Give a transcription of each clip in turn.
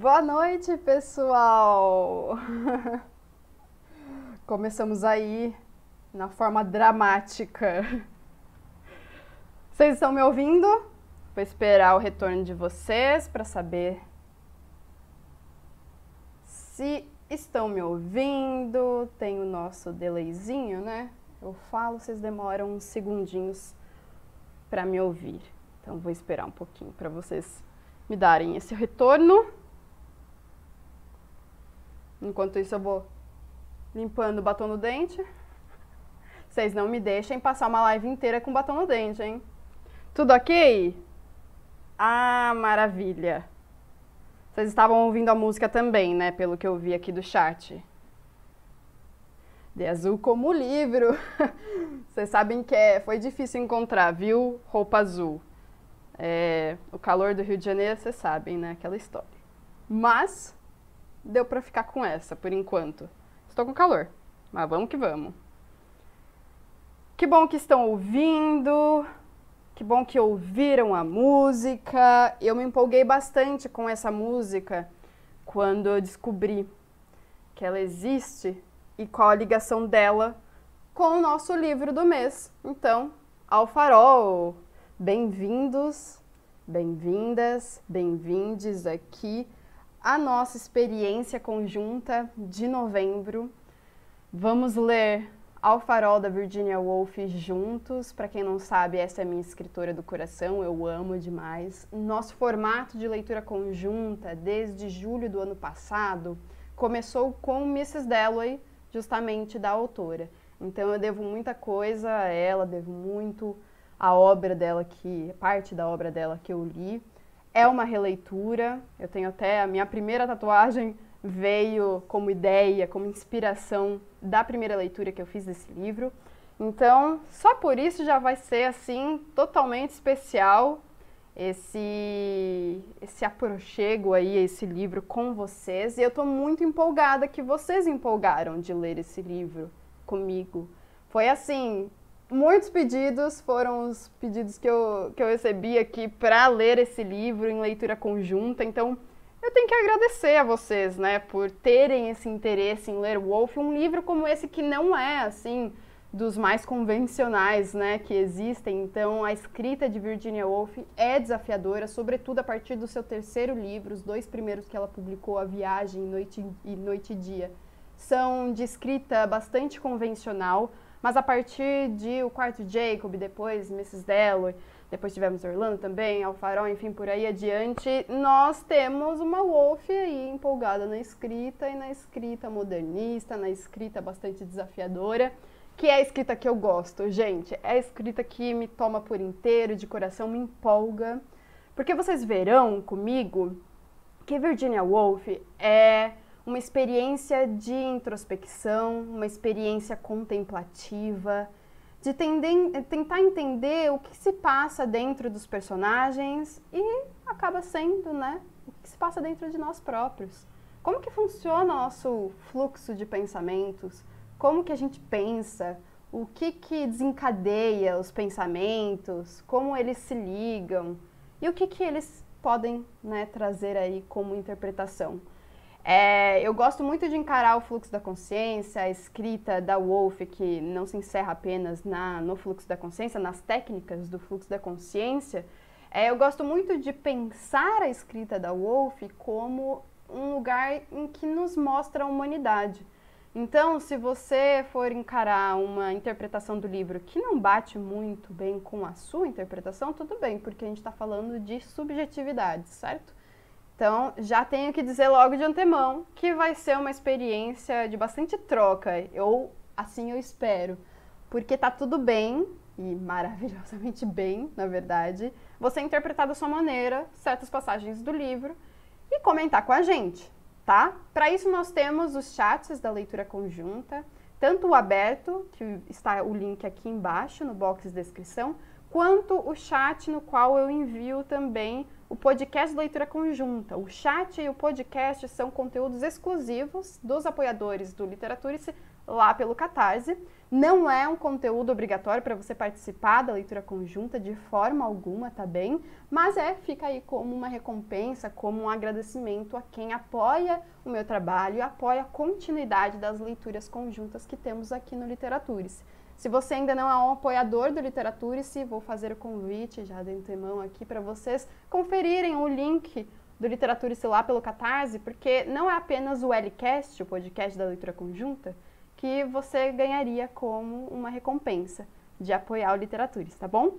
Boa noite, pessoal! Começamos aí na forma dramática. Vocês estão me ouvindo? Vou esperar o retorno de vocês para saber se estão me ouvindo. Tem o nosso delayzinho, né? Eu falo, vocês demoram uns segundinhos para me ouvir. Então vou esperar um pouquinho para vocês me darem esse retorno. Enquanto isso eu vou limpando o batom no dente. Vocês não me deixem passar uma live inteira com batom no dente, hein? Tudo ok? Ah, maravilha. Vocês estavam ouvindo a música também, né? Pelo que eu vi aqui do chat. De azul como livro. Vocês sabem que é, foi difícil encontrar, viu? Roupa azul. É, o calor do Rio de Janeiro, vocês sabem, né? Aquela história. Mas deu para ficar com essa por enquanto. Estou com calor, mas vamos que vamos. Que bom que estão ouvindo. Que bom que ouviram a música. Eu me empolguei bastante com essa música quando eu descobri que ela existe e qual a ligação dela com o nosso livro do mês. Então, ao farol, bem-vindos, bem-vindas, bem-vindes aqui à nossa experiência conjunta de novembro. Vamos ler ao Farol da Virginia Woolf juntos. Para quem não sabe, essa é a minha escritora do coração, eu amo demais. Nosso formato de leitura conjunta, desde julho do ano passado, começou com Mrs. Dalloway, justamente da autora. Então eu devo muita coisa a ela, devo muito a obra dela que parte da obra dela que eu li. É uma releitura. Eu tenho até a minha primeira tatuagem veio como ideia, como inspiração da primeira leitura que eu fiz desse livro. Então, só por isso já vai ser assim totalmente especial esse esse aprochego aí esse livro com vocês. E eu estou muito empolgada que vocês empolgaram de ler esse livro comigo. Foi assim, muitos pedidos foram os pedidos que eu, que eu recebi aqui para ler esse livro em leitura conjunta. Então, eu tenho que agradecer a vocês, né, por terem esse interesse em ler Wolf, um livro como esse que não é assim dos mais convencionais, né, que existem. Então, a escrita de Virginia Woolf é desafiadora, sobretudo a partir do seu terceiro livro, os dois primeiros que ela publicou, A Viagem Noite e Noite e Dia, são de escrita bastante convencional, mas a partir de O Quarto Jacob, depois Mrs. Dalloway, depois tivemos Orlando também, Alfarol, enfim, por aí adiante, nós temos uma Wolf aí empolgada na escrita e na escrita modernista, na escrita bastante desafiadora, que é a escrita que eu gosto, gente. É a escrita que me toma por inteiro, de coração, me empolga. Porque vocês verão comigo que Virginia Woolf é uma experiência de introspecção, uma experiência contemplativa, de tender, tentar entender o que se passa dentro dos personagens e acaba sendo, né, o que se passa dentro de nós próprios. Como que funciona o nosso fluxo de pensamentos? Como que a gente pensa? O que que desencadeia os pensamentos? Como eles se ligam? E o que que eles podem né, trazer aí como interpretação? É, eu gosto muito de encarar o fluxo da consciência, a escrita da Wolff, que não se encerra apenas na, no fluxo da consciência, nas técnicas do fluxo da consciência. É, eu gosto muito de pensar a escrita da Wolff como um lugar em que nos mostra a humanidade. Então, se você for encarar uma interpretação do livro que não bate muito bem com a sua interpretação, tudo bem, porque a gente está falando de subjetividade, certo? Então, já tenho que dizer logo de antemão que vai ser uma experiência de bastante troca. Eu, assim eu espero. Porque tá tudo bem, e maravilhosamente bem, na verdade, você interpretar da sua maneira certas passagens do livro e comentar com a gente, tá? Para isso nós temos os chats da leitura conjunta, tanto o aberto, que está o link aqui embaixo no box de descrição, quanto o chat no qual eu envio também o podcast Leitura Conjunta. O chat e o podcast são conteúdos exclusivos dos apoiadores do Literaturice lá pelo Catarse. Não é um conteúdo obrigatório para você participar da leitura conjunta de forma alguma, tá bem? Mas é, fica aí como uma recompensa, como um agradecimento a quem apoia o meu trabalho e apoia a continuidade das leituras conjuntas que temos aqui no Literatures. Se você ainda não é um apoiador do Literaturice, vou fazer o convite já de antemão aqui para vocês conferirem o link do Literaturice lá pelo Catarse, porque não é apenas o LCast, o podcast da leitura conjunta, que você ganharia como uma recompensa de apoiar o Literatures, tá bom?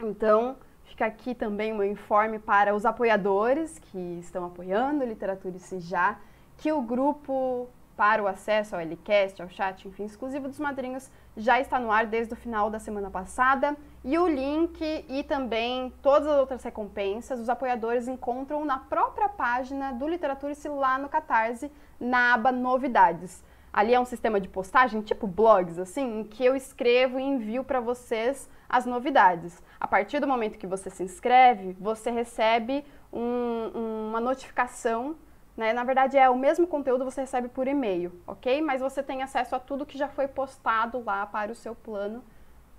Então, fica aqui também o meu informe para os apoiadores que estão apoiando o Literaturice já, que o grupo para o acesso ao LCast, ao chat, enfim, exclusivo dos madrinhos, já está no ar desde o final da semana passada. E o link e também todas as outras recompensas, os apoiadores encontram na própria página do Literaturice lá no Catarse, na aba Novidades. Ali é um sistema de postagem, tipo blogs, assim, em que eu escrevo e envio para vocês as novidades. A partir do momento que você se inscreve, você recebe um, uma notificação. Né? Na verdade, é o mesmo conteúdo você recebe por e-mail, ok? Mas você tem acesso a tudo que já foi postado lá para o seu plano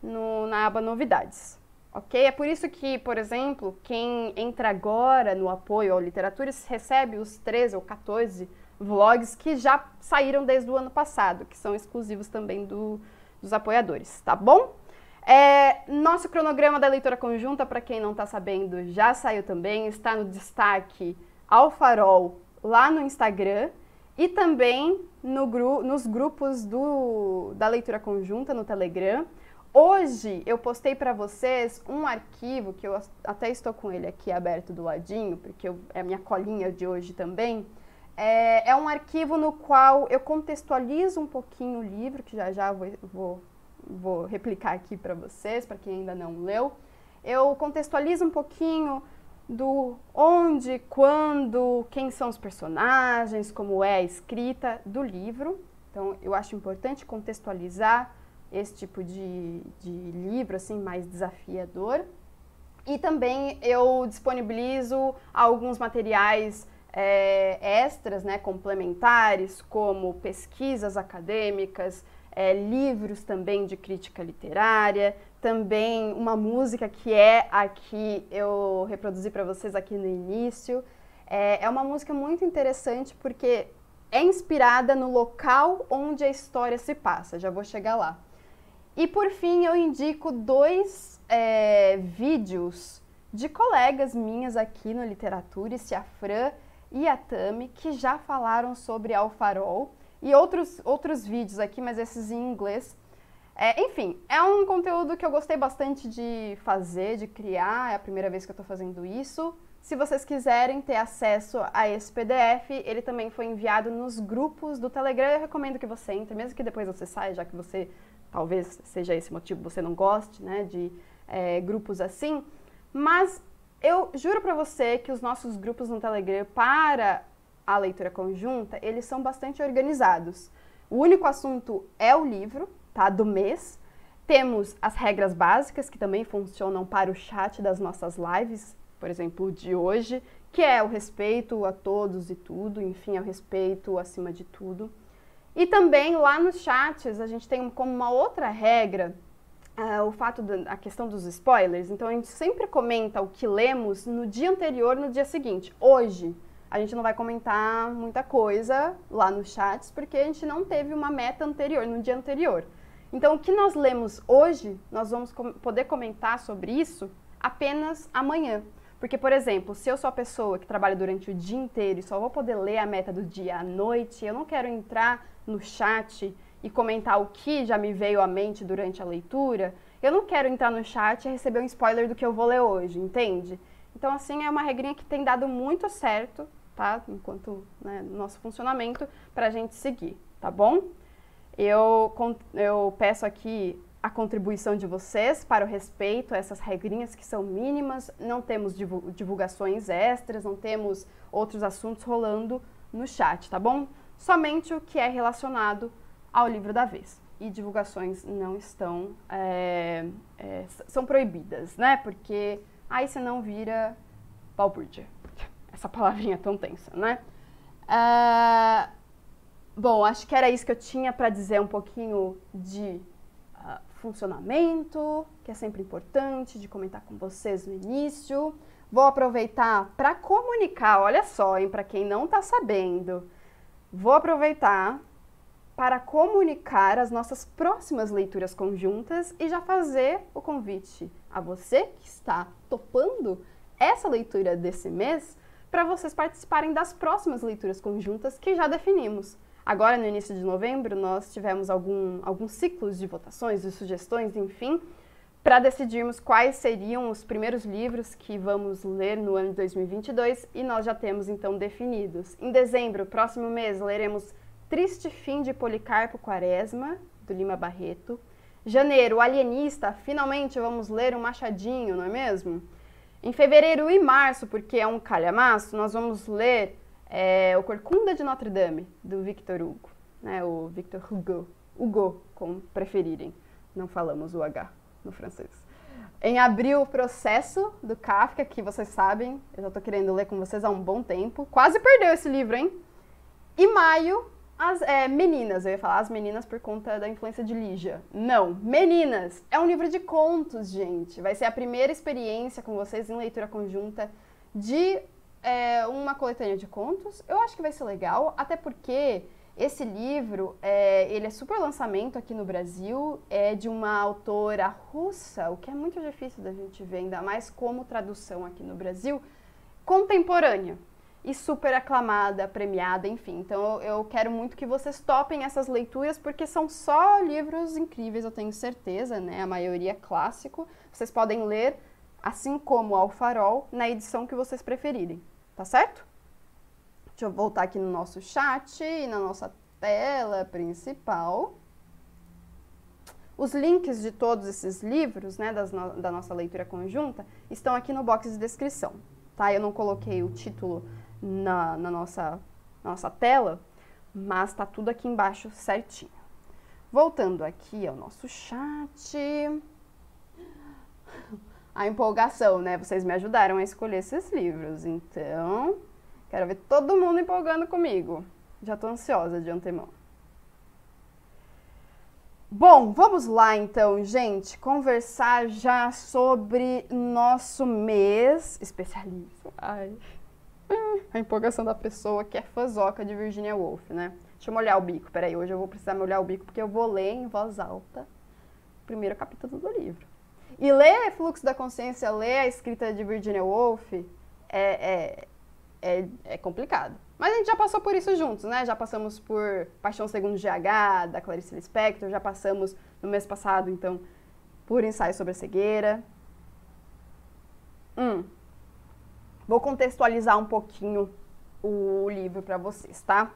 no, na aba Novidades. Ok? É por isso que, por exemplo, quem entra agora no apoio ao literatura recebe os 13 ou 14 vlogs que já saíram desde o ano passado, que são exclusivos também do, dos apoiadores, tá bom? É, nosso cronograma da leitura conjunta, para quem não está sabendo, já saiu também, está no destaque ao farol lá no Instagram e também no gru nos grupos do, da leitura conjunta no Telegram. Hoje eu postei para vocês um arquivo que eu até estou com ele aqui aberto do ladinho, porque eu, é a minha colinha de hoje também é, é, um arquivo no qual eu contextualizo um pouquinho o livro, que já já vou, vou, vou replicar aqui para vocês, para quem ainda não leu. Eu contextualizo um pouquinho do onde, quando, quem são os personagens, como é a escrita do livro. Então, eu acho importante contextualizar esse tipo de, de livro, assim, mais desafiador. E também eu disponibilizo alguns materiais é, extras, né, complementares, como pesquisas acadêmicas, é, livros também de crítica literária, também uma música que é a que eu reproduzi para vocês aqui no início. É, é uma música muito interessante porque é inspirada no local onde a história se passa. Já vou chegar lá. E por fim, eu indico dois é, vídeos de colegas minhas aqui no Literatura, e a Fran e a Tami, que já falaram sobre Alfarol e outros, outros vídeos aqui, mas esses em inglês. É, enfim, é um conteúdo que eu gostei bastante de fazer, de criar, é a primeira vez que eu estou fazendo isso. Se vocês quiserem ter acesso a esse PDF, ele também foi enviado nos grupos do Telegram. Eu recomendo que você entre, mesmo que depois você saia, já que você, talvez seja esse motivo, você não goste né, de é, grupos assim. Mas eu juro para você que os nossos grupos no Telegram para a leitura conjunta, eles são bastante organizados. O único assunto é o livro, tá, do mês. Temos as regras básicas que também funcionam para o chat das nossas lives, por exemplo, de hoje, que é o respeito a todos e tudo, enfim, é o respeito acima de tudo. E também lá nos chats a gente tem como uma outra regra uh, o fato da questão dos spoilers, então a gente sempre comenta o que lemos no dia anterior, no dia seguinte. Hoje, a gente não vai comentar muita coisa lá nos chats, porque a gente não teve uma meta anterior, no dia anterior. Então, o que nós lemos hoje, nós vamos com poder comentar sobre isso apenas amanhã. Porque, por exemplo, se eu sou a pessoa que trabalha durante o dia inteiro e só vou poder ler a meta do dia à noite, eu não quero entrar no chat e comentar o que já me veio à mente durante a leitura, eu não quero entrar no chat e receber um spoiler do que eu vou ler hoje, entende? Então, assim, é uma regrinha que tem dado muito certo, tá? Enquanto né, nosso funcionamento, para a gente seguir, tá bom? Eu, eu peço aqui a contribuição de vocês para o respeito a essas regrinhas que são mínimas, não temos divulgações extras, não temos outros assuntos rolando no chat, tá bom? Somente o que é relacionado ao livro da vez. E divulgações não estão, é, é, são proibidas, né? Porque aí você não vira balbúrdia. Essa palavrinha tão tensa, né? Uh, Bom, acho que era isso que eu tinha para dizer um pouquinho de uh, funcionamento, que é sempre importante de comentar com vocês no início. Vou aproveitar para comunicar, olha só, hein, para quem não está sabendo. Vou aproveitar para comunicar as nossas próximas leituras conjuntas e já fazer o convite a você que está topando essa leitura desse mês para vocês participarem das próximas leituras conjuntas que já definimos. Agora, no início de novembro, nós tivemos algum, alguns ciclos de votações, de sugestões, enfim, para decidirmos quais seriam os primeiros livros que vamos ler no ano de 2022 e nós já temos então definidos. Em dezembro, próximo mês, leremos Triste Fim de Policarpo Quaresma, do Lima Barreto. Janeiro, Alienista, finalmente vamos ler um Machadinho, não é mesmo? Em fevereiro e março, porque é um calhamaço, nós vamos ler é, O Corcunda de Notre Dame, do Victor Hugo, né? o Victor Hugo, Hugo, como preferirem. Não falamos o H no francês. Em abril, o Processo, do Kafka, que vocês sabem, eu já estou querendo ler com vocês há um bom tempo. Quase perdeu esse livro, hein? E maio, as é, meninas, eu ia falar as meninas por conta da influência de Lígia. Não, meninas! É um livro de contos, gente. Vai ser a primeira experiência com vocês em leitura conjunta de é, uma coletânea de contos. Eu acho que vai ser legal, até porque esse livro, é, ele é super lançamento aqui no Brasil, é de uma autora russa, o que é muito difícil da gente ver, ainda mais como tradução aqui no Brasil, contemporânea e super aclamada, premiada, enfim. Então eu, quero muito que vocês topem essas leituras, porque são só livros incríveis, eu tenho certeza, né? A maioria é clássico. Vocês podem ler, assim como Ao Farol, na edição que vocês preferirem, tá certo? Deixa eu voltar aqui no nosso chat e na nossa tela principal. Os links de todos esses livros, né, no, da nossa leitura conjunta, estão aqui no box de descrição, tá? Eu não coloquei o título na, na nossa, nossa tela, mas tá tudo aqui embaixo certinho. Voltando aqui ao nosso chat. A empolgação, né? Vocês me ajudaram a escolher esses livros, então Quero ver todo mundo empolgando comigo. Já estou ansiosa de antemão. Bom, vamos lá então, gente, conversar já sobre nosso mês especialista. A empolgação da pessoa que é fãzoca de Virginia Woolf, né? Deixa eu molhar o bico, peraí, hoje eu vou precisar molhar o bico porque eu vou ler em voz alta o primeiro capítulo do livro. E ler Fluxo da Consciência, ler a escrita de Virginia Woolf é, é é, é complicado. Mas a gente já passou por isso juntos, né? Já passamos por Paixão Segundo GH, da Clarice Lispector, já passamos no mês passado, então, por Ensaio sobre a Cegueira. Hum. Vou contextualizar um pouquinho o livro para vocês, tá?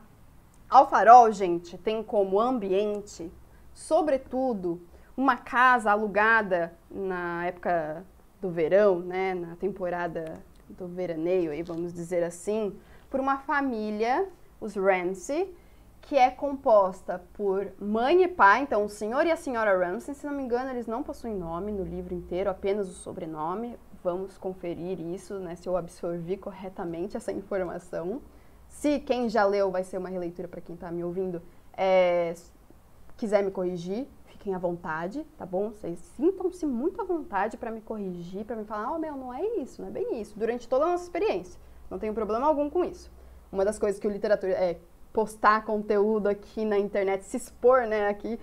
Ao Farol, gente, tem como ambiente, sobretudo, uma casa alugada na época do verão, né? Na temporada do veraneio, aí, vamos dizer assim, por uma família, os Ramsey, que é composta por mãe e pai, então o senhor e a senhora Ramsey, se não me engano, eles não possuem nome no livro inteiro, apenas o sobrenome. Vamos conferir isso, né, se eu absorvi corretamente essa informação. Se quem já leu vai ser uma releitura para quem está me ouvindo, é, quiser me corrigir, fiquem à vontade, tá bom? Vocês sintam-se muito à vontade para me corrigir, para me falar, oh, meu, não é isso, não é bem isso, durante toda a nossa experiência. Não tenho problema algum com isso. Uma das coisas que o literatura é postar conteúdo aqui na internet, se expor, né, aqui,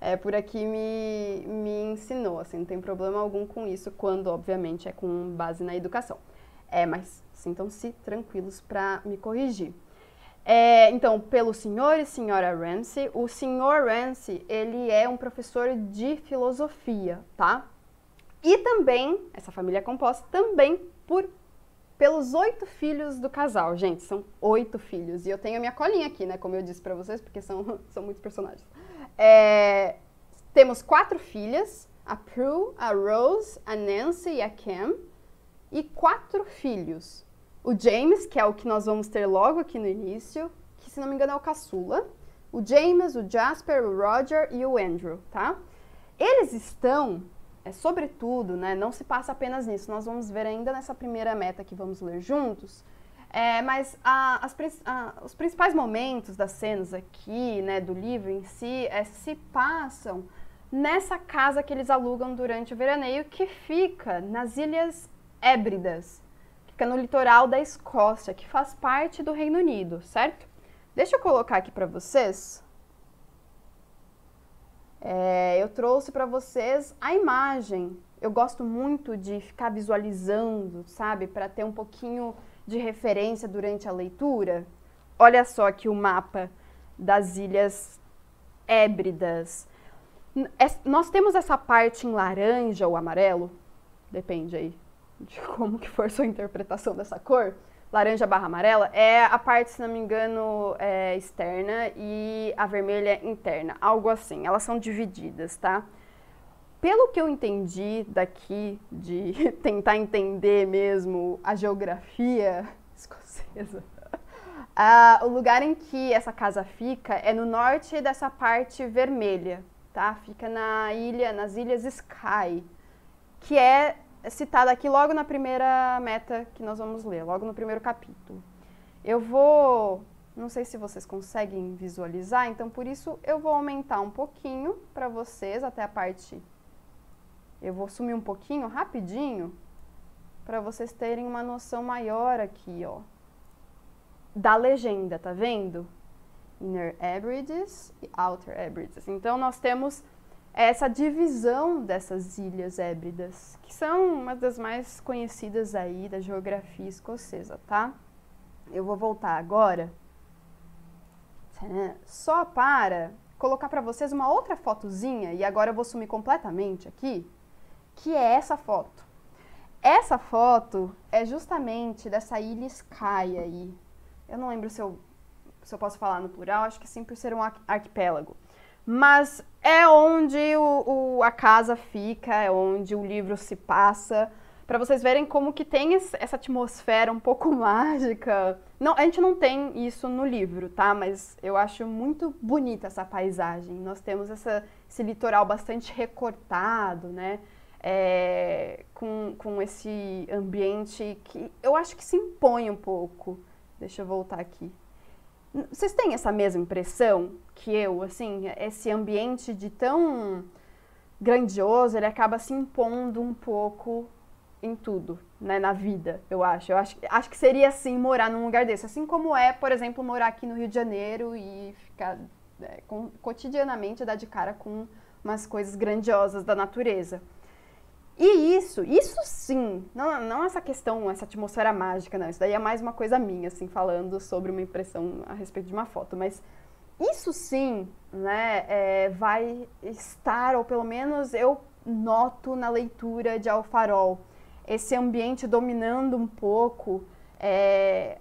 é, por aqui me, me ensinou, assim, não tem problema algum com isso, quando, obviamente, é com base na educação. É, mas sintam-se tranquilos para me corrigir. É, então, pelo senhor e senhora Ramsey, o senhor Ramsey, ele é um professor de filosofia, tá? E também, essa família é composta também por pelos oito filhos do casal. Gente, são oito filhos. E eu tenho a minha colinha aqui, né? Como eu disse para vocês, porque são, são muitos personagens. É, temos quatro filhas, a Prue, a Rose, a Nancy e a Cam. E quatro filhos o James, que é o que nós vamos ter logo aqui no início, que se não me engano é o caçula, o James, o Jasper, o Roger e o Andrew, tá? Eles estão, é, sobretudo, né, não se passa apenas nisso, nós vamos ver ainda nessa primeira meta que vamos ler juntos, É, mas a, as, a, os principais momentos das cenas aqui, né, do livro em si, é, se passam nessa casa que eles alugam durante o veraneio, que fica nas Ilhas Hébridas, fica no litoral da Escócia, que faz parte do Reino Unido, certo? Deixa eu colocar aqui para vocês. É, eu trouxe para vocês a imagem. Eu gosto muito de ficar visualizando, sabe, para ter um pouquinho de referência durante a leitura, olha só aqui o mapa das Ilhas Hébridas. Nós temos essa parte em laranja ou amarelo, depende aí de como que for sua interpretação dessa cor, laranja barra amarela, é a parte, se não me engano, é externa e a vermelha interna, algo assim. Elas são divididas, tá? Pelo que eu entendi daqui, de tentar entender mesmo a geografia escocesa, uh, o lugar em que essa casa fica é no norte dessa parte vermelha, tá? Fica na ilha, nas ilhas Skye, que é citada aqui logo na primeira meta que nós vamos ler, logo no primeiro capítulo. Eu vou, não sei se vocês conseguem visualizar, então por isso eu vou aumentar um pouquinho para vocês até a parte eu vou sumir um pouquinho, rapidinho, para vocês terem uma noção maior aqui, ó, da legenda, tá vendo? Inner Hebrides e Outer Hebrides. Então, nós temos essa divisão dessas ilhas hébridas, que são uma das mais conhecidas aí da geografia escocesa, tá? Eu vou voltar agora só para colocar para vocês uma outra fotozinha, e agora eu vou sumir completamente aqui, que é essa foto. Essa foto é justamente dessa ilha Sky aí. Eu não lembro se eu, se eu posso falar no plural, acho que sim, por ser um arquipélago. Mas é onde o, o, a casa fica, é onde o livro se passa, para vocês verem como que tem essa atmosfera um pouco mágica. Não, a gente não tem isso no livro, tá? Mas eu acho muito bonita essa paisagem. Nós temos essa, esse litoral bastante recortado, né? É, com, com esse ambiente que eu acho que se impõe um pouco. Deixa eu voltar aqui. Vocês têm essa mesma impressão que eu, assim, esse ambiente de tão grandioso, ele acaba se impondo um pouco em tudo, né, na vida, eu acho. Eu acho, acho que seria assim morar num lugar desse, assim como é, por exemplo, morar aqui no Rio de Janeiro e ficar é, com, cotidianamente dar de cara com umas coisas grandiosas da natureza. E isso, isso sim, não, não essa questão, essa atmosfera mágica, não. Isso daí é mais uma coisa minha, assim, falando sobre uma impressão a respeito de uma foto. Mas isso sim, né, é, vai estar, ou pelo menos eu noto na leitura de Alfarol, esse ambiente dominando um pouco é,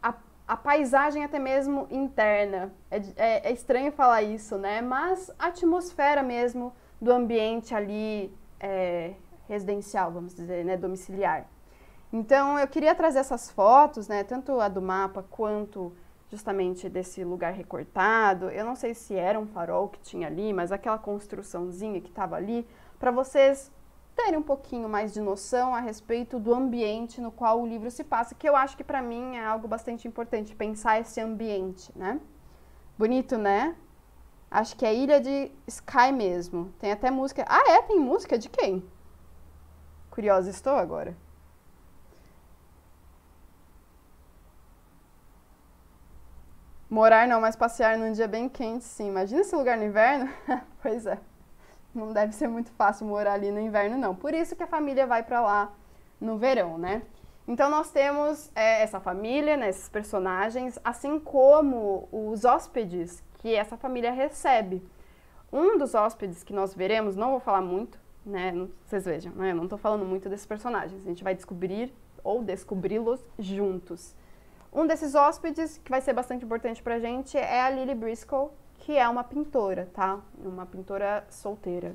a, a, paisagem até mesmo interna. É, é, é estranho falar isso, né? Mas a atmosfera mesmo do ambiente ali é, residencial, vamos dizer, né, domiciliar. Então, eu queria trazer essas fotos, né, tanto a do mapa quanto justamente desse lugar recortado. Eu não sei se era um farol que tinha ali, mas aquela construçãozinha que estava ali, para vocês terem um pouquinho mais de noção a respeito do ambiente no qual o livro se passa, que eu acho que para mim é algo bastante importante pensar esse ambiente, né? Bonito, né? Acho que é Ilha de Sky mesmo. Tem até música. Ah, é? Tem música de quem? Curiosa estou agora. Morar não, mas passear num dia bem quente, sim. Imagina esse lugar no inverno? pois é. Não deve ser muito fácil morar ali no inverno, não. Por isso que a família vai para lá no verão, né? Então nós temos é, essa família, né, esses personagens, assim como os hóspedes que essa família recebe. Um dos hóspedes que nós veremos, não vou falar muito, né? Vocês vejam, né? Eu não estou falando muito desses personagens. A gente vai descobrir ou descobri-los juntos. Um desses hóspedes que vai ser bastante importante pra gente é a Lily Briscoe, que é uma pintora, tá? Uma pintora solteira.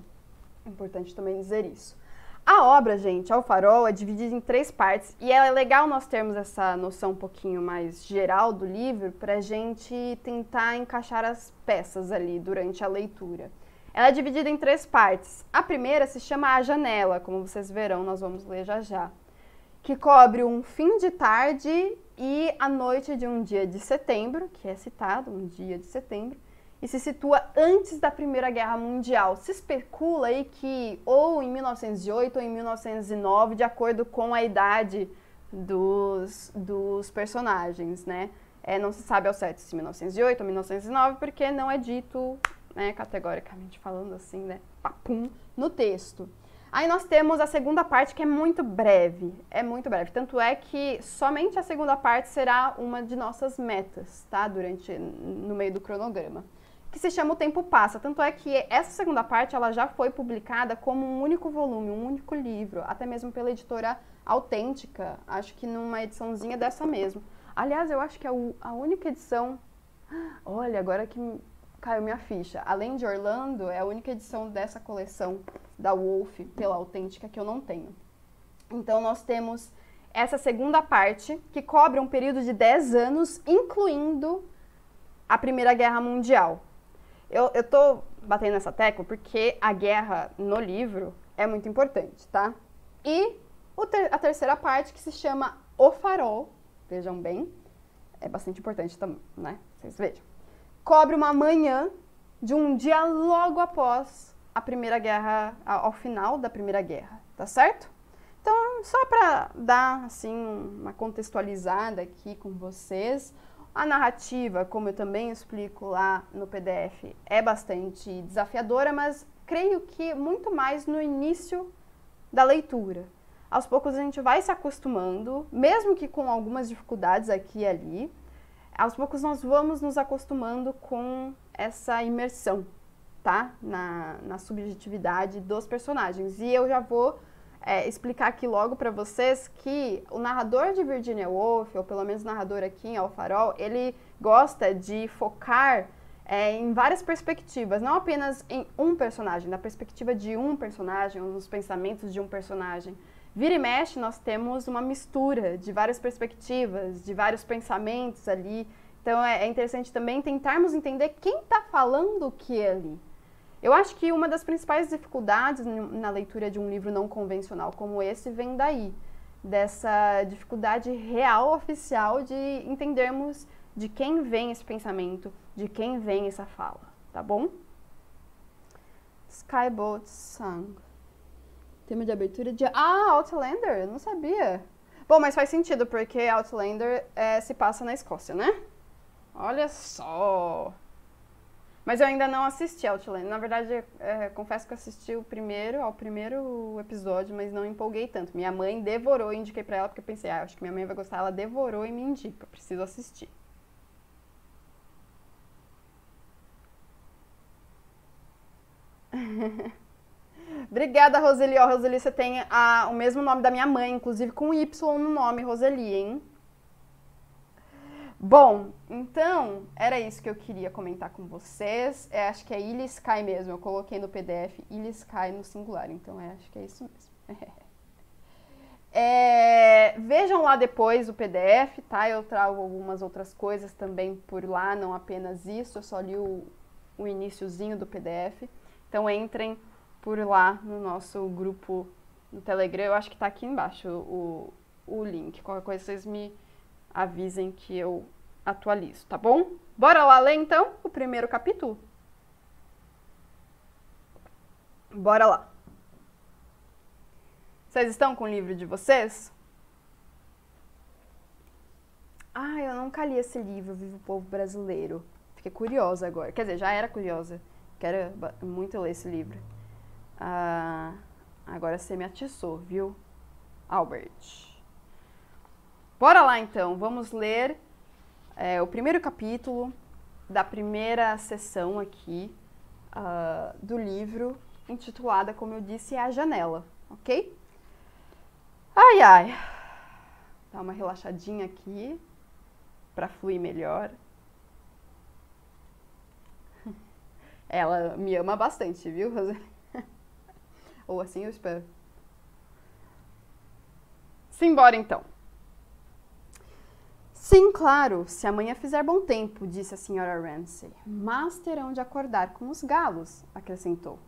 Importante também dizer isso. A obra, gente, Ao Farol, é dividida em três partes e é legal nós termos essa noção um pouquinho mais geral do livro pra gente tentar encaixar as peças ali durante a leitura. Ela é dividida em três partes. A primeira se chama A Janela, como vocês verão, nós vamos ler já já, que cobre um fim de tarde e a noite de um dia de setembro, que é citado, um dia de setembro, e se situa antes da Primeira Guerra Mundial. Se especula aí que ou em 1908 ou em 1909, de acordo com a idade dos, dos personagens, né? É, não se sabe ao certo se 1908 ou 1909, porque não é dito, né, categoricamente falando assim, né, papum, no texto. Aí nós temos a segunda parte que é muito breve, é muito breve. Tanto é que somente a segunda parte será uma de nossas metas, tá? Durante, no meio do cronograma que se chama O Tempo Passa. Tanto é que essa segunda parte ela já foi publicada como um único volume, um único livro, até mesmo pela editora Autêntica, acho que numa ediçãozinha dessa mesmo. Aliás, eu acho que é a única edição. Olha, agora que caiu minha ficha. Além de Orlando, é a única edição dessa coleção da Wolf pela Autêntica que eu não tenho. Então, nós temos essa segunda parte que cobre um período de 10 anos, incluindo a Primeira Guerra Mundial. Eu, eu tô batendo nessa tecla porque a guerra no livro é muito importante, tá? E ter, a terceira parte que se chama O Farol, vejam bem, é bastante importante também, né? Vocês vejam. Cobre uma manhã de um dia logo após a Primeira Guerra, ao final da Primeira Guerra, tá certo? Então, só para dar assim uma contextualizada aqui com vocês, a narrativa, como eu também explico lá no PDF, é bastante desafiadora, mas creio que muito mais no início da leitura. Aos poucos a gente vai se acostumando, mesmo que com algumas dificuldades aqui e ali, aos poucos nós vamos nos acostumando com essa imersão, tá? Na, na subjetividade dos personagens. E eu já vou é, explicar aqui logo para vocês que o narrador de Virginia Woolf, ou pelo menos o narrador aqui em Alfarol, ele gosta de focar é, em várias perspectivas, não apenas em um personagem, na perspectiva de um personagem, nos pensamentos de um personagem. Vira e mexe, nós temos uma mistura de várias perspectivas, de vários pensamentos ali. Então é, é interessante também tentarmos entender quem está falando o que ali. Eu acho que uma das principais dificuldades na leitura de um livro não convencional como esse vem daí, dessa dificuldade real, oficial, de entendermos de quem vem esse pensamento, de quem vem essa fala, tá bom? Skyboat Song. Tema de abertura de. Ah, Outlander, eu não sabia. Bom, mas faz sentido, porque Outlander é, se passa na Escócia, né? Olha só! Mas eu ainda não assisti Outlander. Na verdade, é, confesso que assisti o primeiro, ao primeiro episódio, mas não empolguei tanto. Minha mãe devorou e indiquei pra ela, porque eu pensei, ah, acho que minha mãe vai gostar. Ela devorou e me indica, preciso assistir. Obrigada, Roseli. Ó, Roseli, você tem a, o mesmo nome da minha mãe, inclusive com Y no nome, Roseli, hein? Bom, então era isso que eu queria comentar com vocês. É, acho que é Ilha mesmo. Eu coloquei no PDF Ilha no singular, então é, acho que é isso mesmo. é, vejam lá depois o PDF, tá? Eu trago algumas outras coisas também por lá, não apenas isso. Eu só li o, o iníciozinho do PDF. Então entrem por lá no nosso grupo no Telegram. Eu acho que tá aqui embaixo o, o link. Qualquer coisa vocês me avisem que eu atualizo, tá bom? Bora lá ler então o primeiro capítulo? Bora lá. Vocês estão com o livro de vocês? Ah, eu nunca li esse livro, Viva o Povo Brasileiro. Fiquei curiosa agora. Quer dizer, já era curiosa. Quero muito ler esse livro. Ah, agora você me atiçou, viu, Albert? Bora lá então, vamos ler é, o primeiro capítulo da primeira sessão aqui uh, do livro, intitulada, como eu disse, é A Janela, ok? Ai, ai. Dá uma relaxadinha aqui para fluir melhor. Ela me ama bastante, viu, Rosane? Ou assim eu espero. Simbora então. Sim, claro, se amanhã fizer bom tempo, disse a senhora Ramsay. Mas terão de acordar com os galos, acrescentou.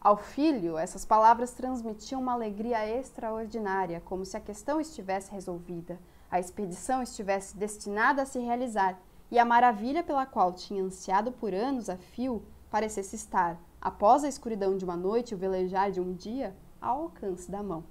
Ao filho, essas palavras transmitiam uma alegria extraordinária, como se a questão estivesse resolvida. a expedição estivesse destinada a se realizar e a maravilha pela qual tinha ansiado por anos a fio parecesse estar, após a escuridão de uma noite e o velejar de um dia, ao alcance da mão.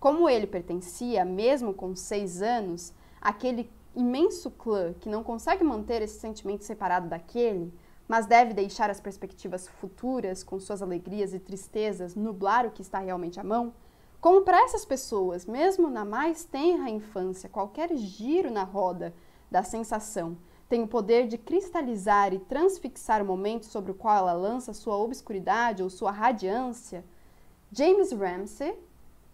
Como ele pertencia, mesmo com seis anos, àquele imenso clã que não consegue manter esse sentimento separado daquele, mas deve deixar as perspectivas futuras, com suas alegrias e tristezas, nublar o que está realmente à mão, como para essas pessoas, mesmo na mais tenra infância, qualquer giro na roda da sensação tem o poder de cristalizar e transfixar o momento sobre o qual ela lança sua obscuridade ou sua radiância, James Ramsey,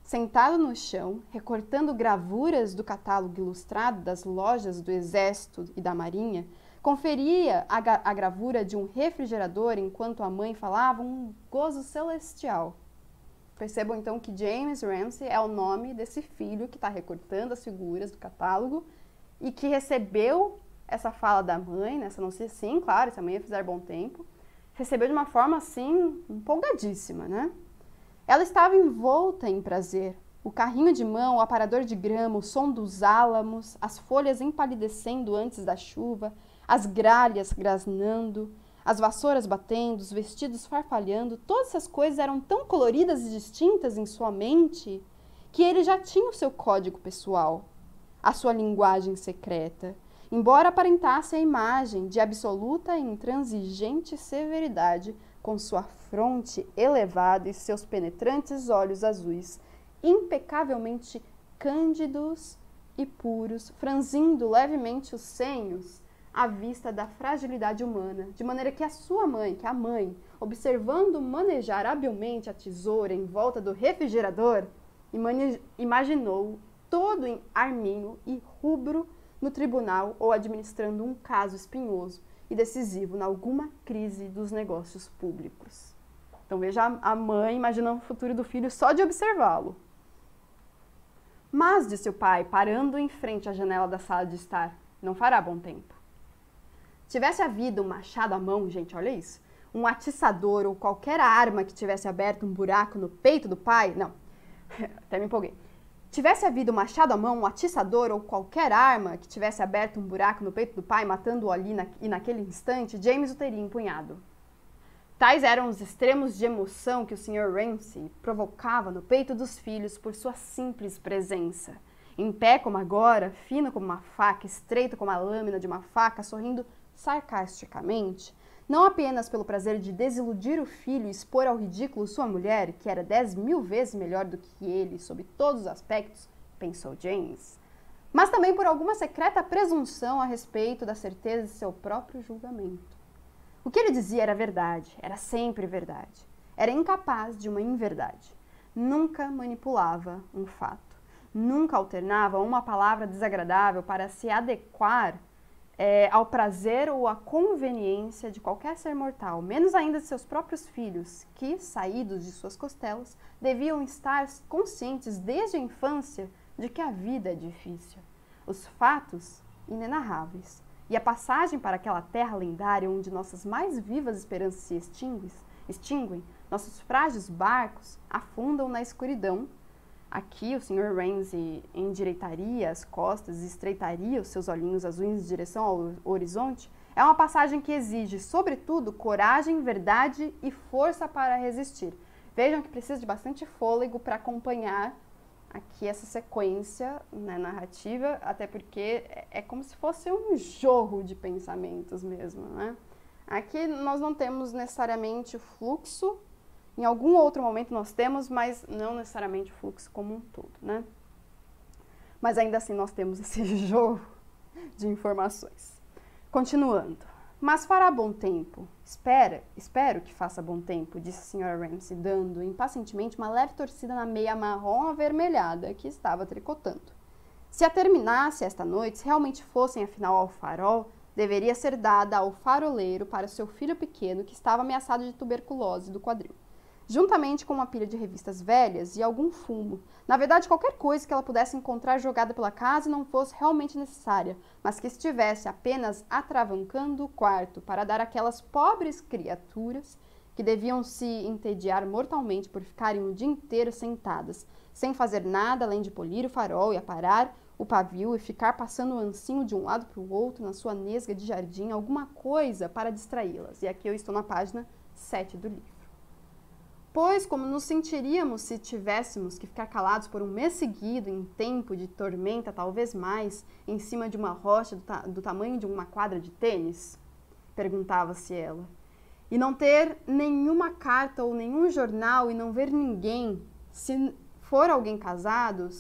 sentado no chão, recortando gravuras do catálogo ilustrado das lojas do Exército e da Marinha, conferia a, a gravura de um refrigerador enquanto a mãe falava um gozo celestial. Percebam então que James Ramsey é o nome desse filho que está recortando as figuras do catálogo e que recebeu essa fala da mãe, né? não sei sim, claro, se a mãe fizer bom tempo, recebeu de uma forma assim empolgadíssima, né? Ela estava envolta em prazer. O carrinho de mão, o aparador de grama, o som dos álamos, as folhas empalidecendo antes da chuva, as gralhas grasnando, as vassouras batendo, os vestidos farfalhando, todas essas coisas eram tão coloridas e distintas em sua mente que ele já tinha o seu código pessoal, a sua linguagem secreta, embora aparentasse a imagem de absoluta e intransigente severidade, com sua fronte elevada e seus penetrantes olhos azuis, impecavelmente cândidos e puros, franzindo levemente os senhos à vista da fragilidade humana, de maneira que a sua mãe, que a mãe, observando manejar habilmente a tesoura em volta do refrigerador, imaginou todo em arminho e rubro no tribunal ou administrando um caso espinhoso e decisivo em alguma crise dos negócios públicos. Então veja a mãe imaginando o futuro do filho só de observá-lo. Mas, disse o pai, parando em frente à janela da sala de estar, não fará bom tempo. Tivesse havido um machado à mão, gente, olha isso, um atiçador ou qualquer arma que tivesse aberto um buraco no peito do pai, não, até me empolguei tivesse havido um machado à mão, um atiçador ou qualquer arma que tivesse aberto um buraco no peito do pai, matando-o ali na, e naquele instante, James o teria empunhado. Tais eram os extremos de emoção que o Sr. Ramsay provocava no peito dos filhos por sua simples presença. Em pé como agora, fino como uma faca, estreito como a lâmina de uma faca, sorrindo sarcasticamente, não apenas pelo prazer de desiludir o filho e expor ao ridículo sua mulher, que era dez mil vezes melhor do que ele sob todos os aspectos, pensou James, mas também por alguma secreta presunção a respeito da certeza de seu próprio julgamento. O que ele dizia era verdade, era sempre verdade. Era incapaz de uma inverdade. Nunca manipulava um fato. Nunca alternava uma palavra desagradável para se adequar é, ao prazer ou à conveniência de qualquer ser mortal, menos ainda de seus próprios filhos, que, saídos de suas costelas, deviam estar conscientes desde a infância de que a vida é difícil. Os fatos, inenarráveis, e a passagem para aquela terra lendária onde nossas mais vivas esperanças se extinguem, extinguem nossos frágeis barcos afundam na escuridão Aqui o Sr. Ramsey endireitaria as costas estreitaria os seus olhinhos azuis em direção ao horizonte. É uma passagem que exige, sobretudo, coragem, verdade e força para resistir. Vejam que precisa de bastante fôlego para acompanhar aqui essa sequência né, narrativa, até porque é, é como se fosse um jorro de pensamentos mesmo, né? Aqui nós não temos necessariamente o fluxo em algum outro momento nós temos, mas não necessariamente o fluxo como um todo, né? Mas ainda assim nós temos esse jogo de informações. Continuando. Mas fará bom tempo. Espera, espero que faça bom tempo, disse a senhora Ramsey, dando impacientemente uma leve torcida na meia marrom avermelhada que estava tricotando. Se a terminasse esta noite, se realmente fossem afinal ao farol, deveria ser dada ao faroleiro para seu filho pequeno que estava ameaçado de tuberculose do quadril juntamente com uma pilha de revistas velhas e algum fumo. Na verdade, qualquer coisa que ela pudesse encontrar jogada pela casa e não fosse realmente necessária, mas que estivesse apenas atravancando o quarto para dar àquelas pobres criaturas que deviam se entediar mortalmente por ficarem o dia inteiro sentadas, sem fazer nada além de polir o farol e aparar o pavio e ficar passando o ancinho de um lado para o outro na sua nesga de jardim, alguma coisa para distraí-las. E aqui eu estou na página 7 do livro. Pois, como nos sentiríamos se tivéssemos que ficar calados por um mês seguido, em tempo de tormenta, talvez mais, em cima de uma rocha do, ta do tamanho de uma quadra de tênis? Perguntava-se ela. E não ter nenhuma carta ou nenhum jornal e não ver ninguém, se for alguém casado,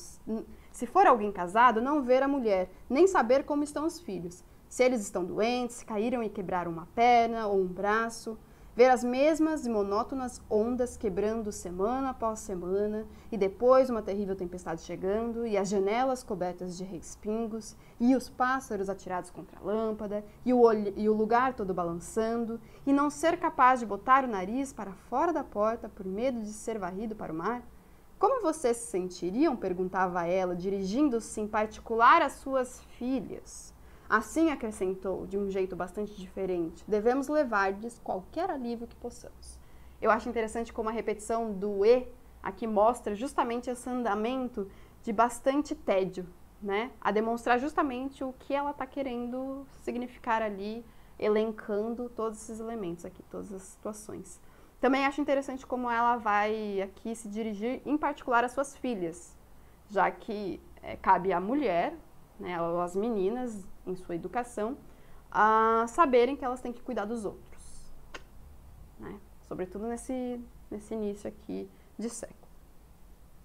se for alguém casado, não ver a mulher, nem saber como estão os filhos, se eles estão doentes, se caíram e quebraram uma perna ou um braço, ver as mesmas e monótonas ondas quebrando semana após semana, e depois uma terrível tempestade chegando, e as janelas cobertas de respingos, e os pássaros atirados contra a lâmpada, e o, e o lugar todo balançando, e não ser capaz de botar o nariz para fora da porta por medo de ser varrido para o mar? Como vocês se sentiriam? perguntava ela, dirigindo-se em particular às suas filhas. Assim acrescentou, de um jeito bastante diferente, devemos levar-lhes qualquer alívio que possamos. Eu acho interessante como a repetição do e aqui mostra justamente esse andamento de bastante tédio, né? A demonstrar justamente o que ela está querendo significar ali, elencando todos esses elementos aqui, todas as situações. Também acho interessante como ela vai aqui se dirigir, em particular, às suas filhas, já que é, cabe à mulher, né, às meninas, em sua educação, a saberem que elas têm que cuidar dos outros. Né? Sobretudo nesse, nesse início aqui de século.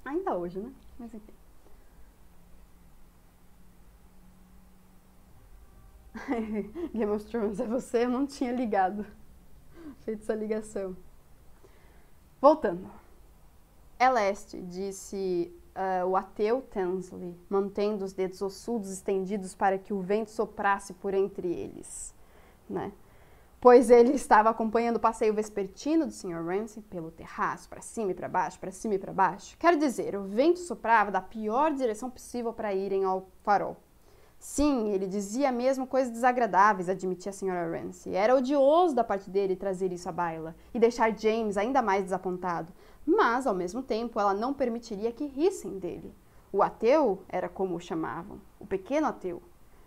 Ainda hoje, né? Mas enfim. Game of Thrones é você? Eu não tinha ligado. Feito essa ligação. Voltando. Eleste disse uh, o ateu Tansley, mantendo os dedos ossudos estendidos para que o vento soprasse por entre eles, né? Pois ele estava acompanhando o passeio vespertino do Sr. Ramsay pelo terraço, para cima e para baixo, para cima e para baixo. Quero dizer, o vento soprava da pior direção possível para irem ao farol. Sim, ele dizia mesmo coisas desagradáveis, admitia a Sra. Ramsay. Era odioso da parte dele trazer isso à baila e deixar James ainda mais desapontado, mas, ao mesmo tempo, ela não permitiria que rissem dele. O ateu era como o chamavam, o pequeno ateu.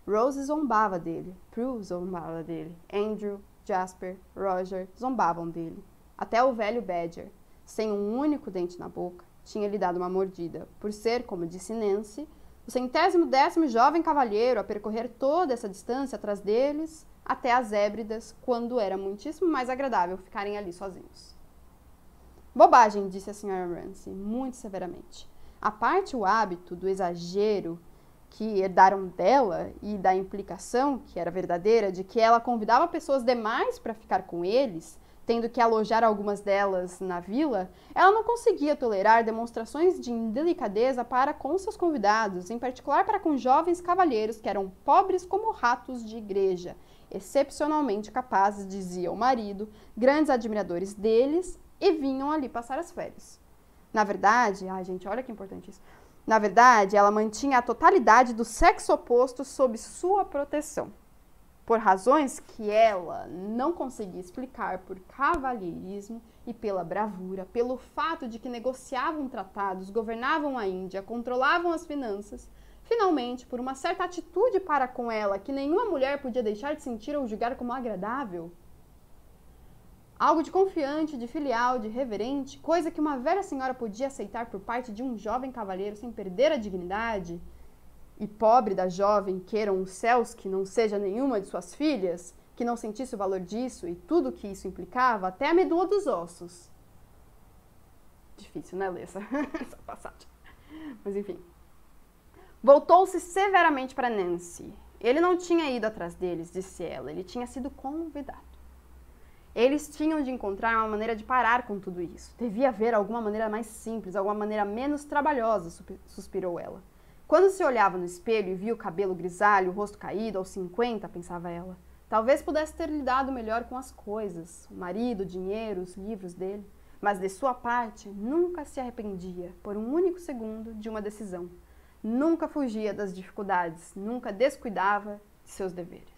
Rose zombava dele, Prue zombava dele, Andrew, Jasper, Roger zombavam dele. Até o velho Badger, sem um único dente na boca, tinha lhe dado uma mordida, por ser, como disse Nancy, o centésimo décimo jovem cavalheiro a percorrer toda essa distância atrás deles até as Hébridas, quando era muitíssimo mais agradável ficarem ali sozinhos. Bobagem, disse a senhora Ramsay, muito severamente. A parte o hábito do exagero que herdaram dela e da implicação, que era verdadeira, de que ela convidava pessoas demais para ficar com eles, tendo que alojar algumas delas na vila, ela não conseguia tolerar demonstrações de indelicadeza para com seus convidados, em particular para com jovens cavalheiros que eram pobres como ratos de igreja, excepcionalmente capazes, dizia o marido, grandes admiradores deles e vinham ali passar as férias. Na verdade, ai gente, olha que importante isso. Na verdade, ela mantinha a totalidade do sexo oposto sob sua proteção. Por razões que ela não conseguia explicar por cavalheirismo e pela bravura, pelo fato de que negociavam tratados, governavam a Índia, controlavam as finanças, finalmente, por uma certa atitude para com ela que nenhuma mulher podia deixar de sentir ou julgar como agradável, Algo de confiante, de filial, de reverente, coisa que uma velha senhora podia aceitar por parte de um jovem cavalheiro sem perder a dignidade, e pobre da jovem queiram os céus que não seja nenhuma de suas filhas, que não sentisse o valor disso e tudo o que isso implicava, até a medula dos ossos. Difícil, né, Lessa? Essa passagem. Mas enfim. Voltou-se severamente para Nancy. Ele não tinha ido atrás deles, disse ela, ele tinha sido convidado. Eles tinham de encontrar uma maneira de parar com tudo isso. Devia haver alguma maneira mais simples, alguma maneira menos trabalhosa, suspirou ela. Quando se olhava no espelho e via o cabelo grisalho, o rosto caído aos 50, pensava ela, talvez pudesse ter lidado melhor com as coisas, o marido, o dinheiro, os livros dele. Mas de sua parte, nunca se arrependia, por um único segundo, de uma decisão. Nunca fugia das dificuldades, nunca descuidava de seus deveres.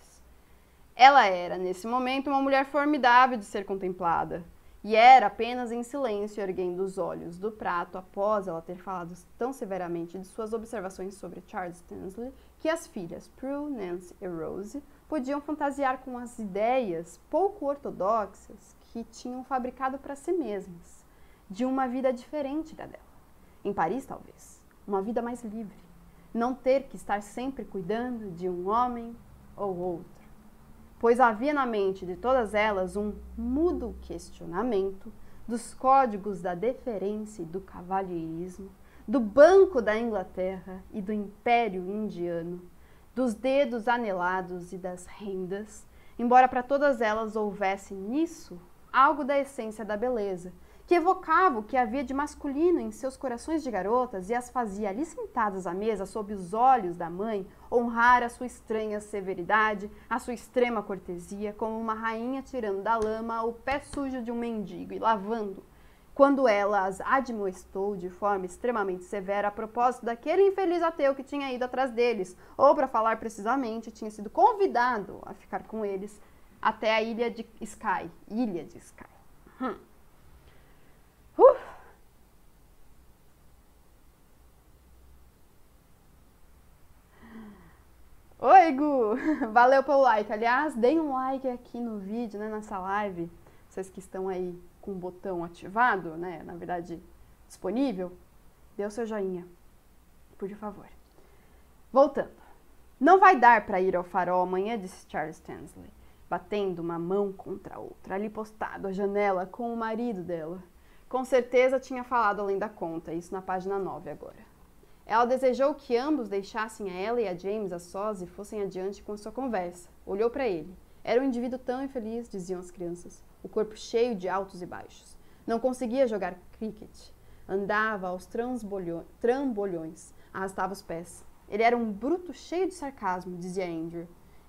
Ela era, nesse momento, uma mulher formidável de ser contemplada. E era apenas em silêncio, erguendo os olhos do prato após ela ter falado tão severamente de suas observações sobre Charles Tansley, que as filhas Prue, Nancy e Rose podiam fantasiar com as ideias pouco ortodoxas que tinham fabricado para si mesmas, de uma vida diferente da dela. Em Paris, talvez, uma vida mais livre, não ter que estar sempre cuidando de um homem ou outro pois havia na mente de todas elas um mudo questionamento dos códigos da deferência e do cavalheirismo, do Banco da Inglaterra e do Império Indiano, dos dedos anelados e das rendas, embora para todas elas houvesse nisso algo da essência da beleza, que evocava o que havia de masculino em seus corações de garotas e as fazia ali sentadas à mesa sob os olhos da mãe honrar a sua estranha severidade, a sua extrema cortesia, como uma rainha tirando da lama o pé sujo de um mendigo e lavando, quando ela as admoestou de forma extremamente severa a propósito daquele infeliz ateu que tinha ido atrás deles, ou para falar precisamente, tinha sido convidado a ficar com eles até a ilha de Sky, ilha de Sky. Hum. Uh! Oi, Gu! Valeu pelo like. Aliás, deem um like aqui no vídeo, né, nessa live. Vocês que estão aí com o botão ativado, né, na verdade, disponível, dê o seu joinha, por favor. Voltando. Não vai dar para ir ao farol amanhã, disse Charles Tansley, batendo uma mão contra a outra, ali postado à janela com o marido dela. Com certeza tinha falado além da conta, isso na página 9 agora. Ela desejou que ambos deixassem a ela e a James a sós e fossem adiante com sua conversa. Olhou para ele. Era um indivíduo tão infeliz, diziam as crianças, o corpo cheio de altos e baixos. Não conseguia jogar cricket. Andava aos trambolhões, arrastava os pés. Ele era um bruto cheio de sarcasmo, dizia Andrew.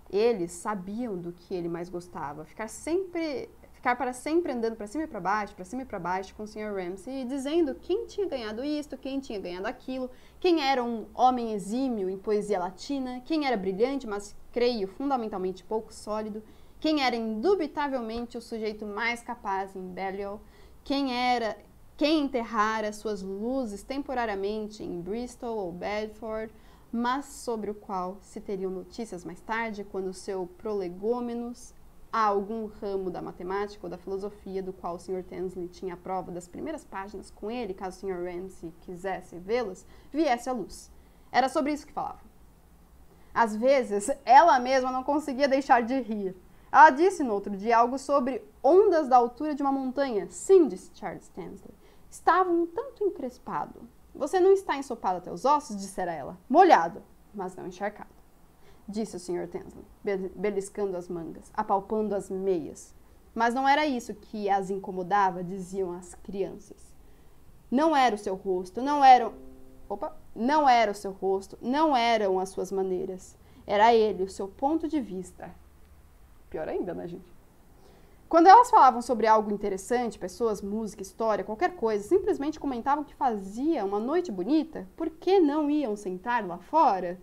Eles sabiam do que ele mais gostava, ficar sempre ficar para sempre andando para cima e para baixo, para cima e para baixo com o Sr. Ramsey, dizendo quem tinha ganhado isto, quem tinha ganhado aquilo, quem era um homem exímio em poesia latina, quem era brilhante, mas creio fundamentalmente pouco sólido, quem era indubitavelmente o sujeito mais capaz em Balliol, quem era quem enterrara suas luzes temporariamente em Bristol ou Bedford, mas sobre o qual se teriam notícias mais tarde, quando seu prolegômenos a algum ramo da matemática ou da filosofia do qual o Sr. Tansley tinha a prova das primeiras páginas com ele, caso o Sr. Ramsey quisesse vê-las, viesse à luz. Era sobre isso que falava. Às vezes, ela mesma não conseguia deixar de rir. Ela disse no outro dia algo sobre ondas da altura de uma montanha. Sim, disse Charles Tansley. Estava um tanto encrespado. Você não está ensopado até os ossos, dissera ela. Molhado, mas não encharcado disse o Sr. Tensley, beliscando as mangas, apalpando as meias. Mas não era isso que as incomodava, diziam as crianças. Não era o seu rosto, não eram. Opa! Não era o seu rosto, não eram as suas maneiras. Era ele, o seu ponto de vista. Pior ainda, né, gente? Quando elas falavam sobre algo interessante, pessoas, música, história, qualquer coisa, simplesmente comentavam que fazia uma noite bonita, por que não iam sentar lá fora?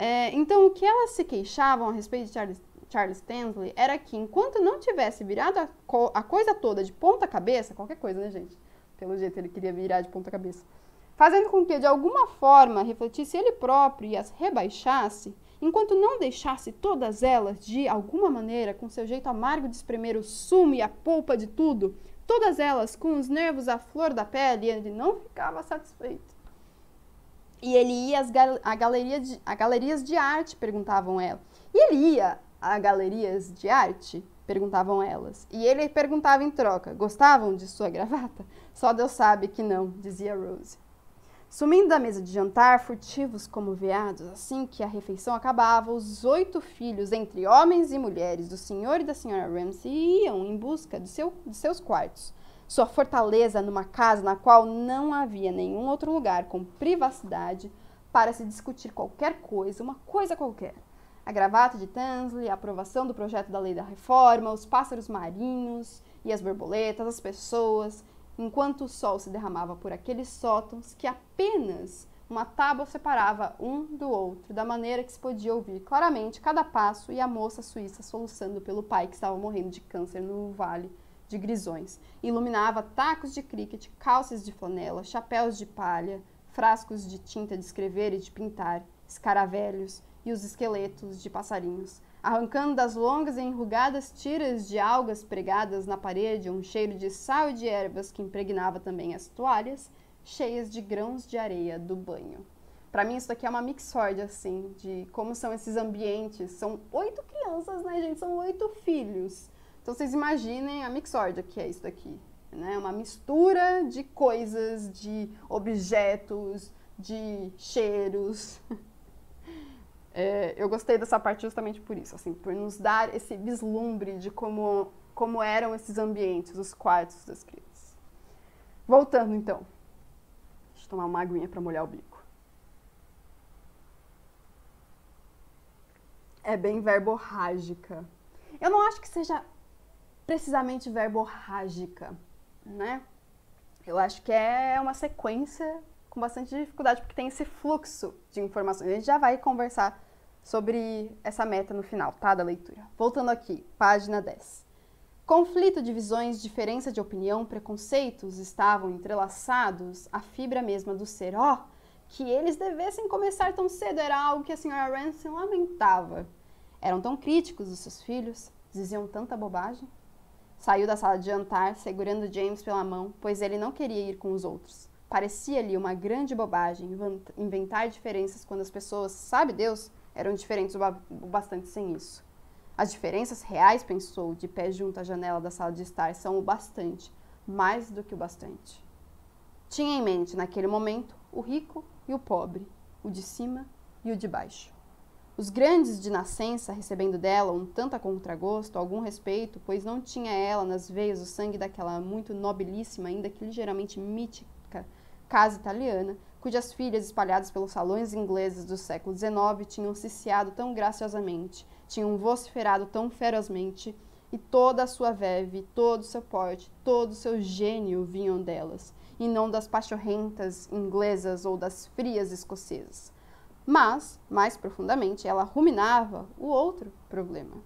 É, então, o que elas se queixavam a respeito de Charles, Charles Tansley era que, enquanto não tivesse virado a, co a coisa toda de ponta cabeça, qualquer coisa, né, gente? Pelo jeito ele queria virar de ponta cabeça, fazendo com que, de alguma forma, refletisse ele próprio e as rebaixasse, enquanto não deixasse todas elas, de alguma maneira, com seu jeito amargo de espremer o sumo e a polpa de tudo, todas elas com os nervos à flor da pele, ele não ficava satisfeito. E ele ia às gal a, galeria de, a galerias de arte, perguntavam ela. E ele ia a galerias de arte? Perguntavam elas. E ele perguntava em troca: gostavam de sua gravata? Só Deus sabe que não, dizia Rose. Sumindo da mesa de jantar, furtivos como veados, assim que a refeição acabava, os oito filhos, entre homens e mulheres, do senhor e da senhora Ramsay, iam em busca de, seu, de seus quartos sua fortaleza numa casa na qual não havia nenhum outro lugar com privacidade para se discutir qualquer coisa, uma coisa qualquer. A gravata de Tansley, a aprovação do projeto da lei da reforma, os pássaros marinhos e as borboletas, as pessoas, enquanto o sol se derramava por aqueles sótãos que apenas uma tábua separava um do outro, da maneira que se podia ouvir claramente cada passo e a moça suíça soluçando pelo pai que estava morrendo de câncer no vale de grisões. Iluminava tacos de cricket, calças de flanela, chapéus de palha, frascos de tinta de escrever e de pintar, escaravelhos e os esqueletos de passarinhos, arrancando das longas e enrugadas tiras de algas pregadas na parede um cheiro de sal e de ervas que impregnava também as toalhas, cheias de grãos de areia do banho. Para mim, isso daqui é uma mixórdia, assim, de como são esses ambientes. São oito crianças, né, gente? São oito filhos. Então, vocês imaginem a mixórdia que é isso daqui. Né? Uma mistura de coisas, de objetos, de cheiros. É, eu gostei dessa parte justamente por isso, assim, por nos dar esse vislumbre de como, como eram esses ambientes, os quartos das crianças. Voltando, então. Deixa eu tomar uma aguinha para molhar o bico. É bem verborrágica. Eu não acho que seja precisamente verborrágica, né? Eu acho que é uma sequência com bastante dificuldade, porque tem esse fluxo de informações. A gente já vai conversar sobre essa meta no final, tá? Da leitura. Voltando aqui, página 10. Conflito de visões, diferença de opinião, preconceitos estavam entrelaçados à fibra mesma do ser. Ó, oh, que eles devessem começar tão cedo era algo que a senhora Ransom lamentava. Eram tão críticos os seus filhos, diziam tanta bobagem. Saiu da sala de jantar, segurando James pela mão, pois ele não queria ir com os outros. Parecia-lhe uma grande bobagem inventar diferenças quando as pessoas, sabe Deus, eram diferentes o bastante sem isso. As diferenças reais, pensou, de pé junto à janela da sala de estar, são o bastante, mais do que o bastante. Tinha em mente, naquele momento, o rico e o pobre, o de cima e o de baixo. Os grandes de nascença recebendo dela um tanto a contragosto, algum respeito, pois não tinha ela nas veias o sangue daquela muito nobilíssima, ainda que ligeiramente mítica, casa italiana, cujas filhas, espalhadas pelos salões ingleses do século XIX, tinham ciciado tão graciosamente, tinham vociferado tão ferozmente, e toda a sua verve, todo o seu porte, todo o seu gênio vinham delas, e não das pachorrentas inglesas ou das frias escocesas. Mas, mais profundamente, ela ruminava o outro problema,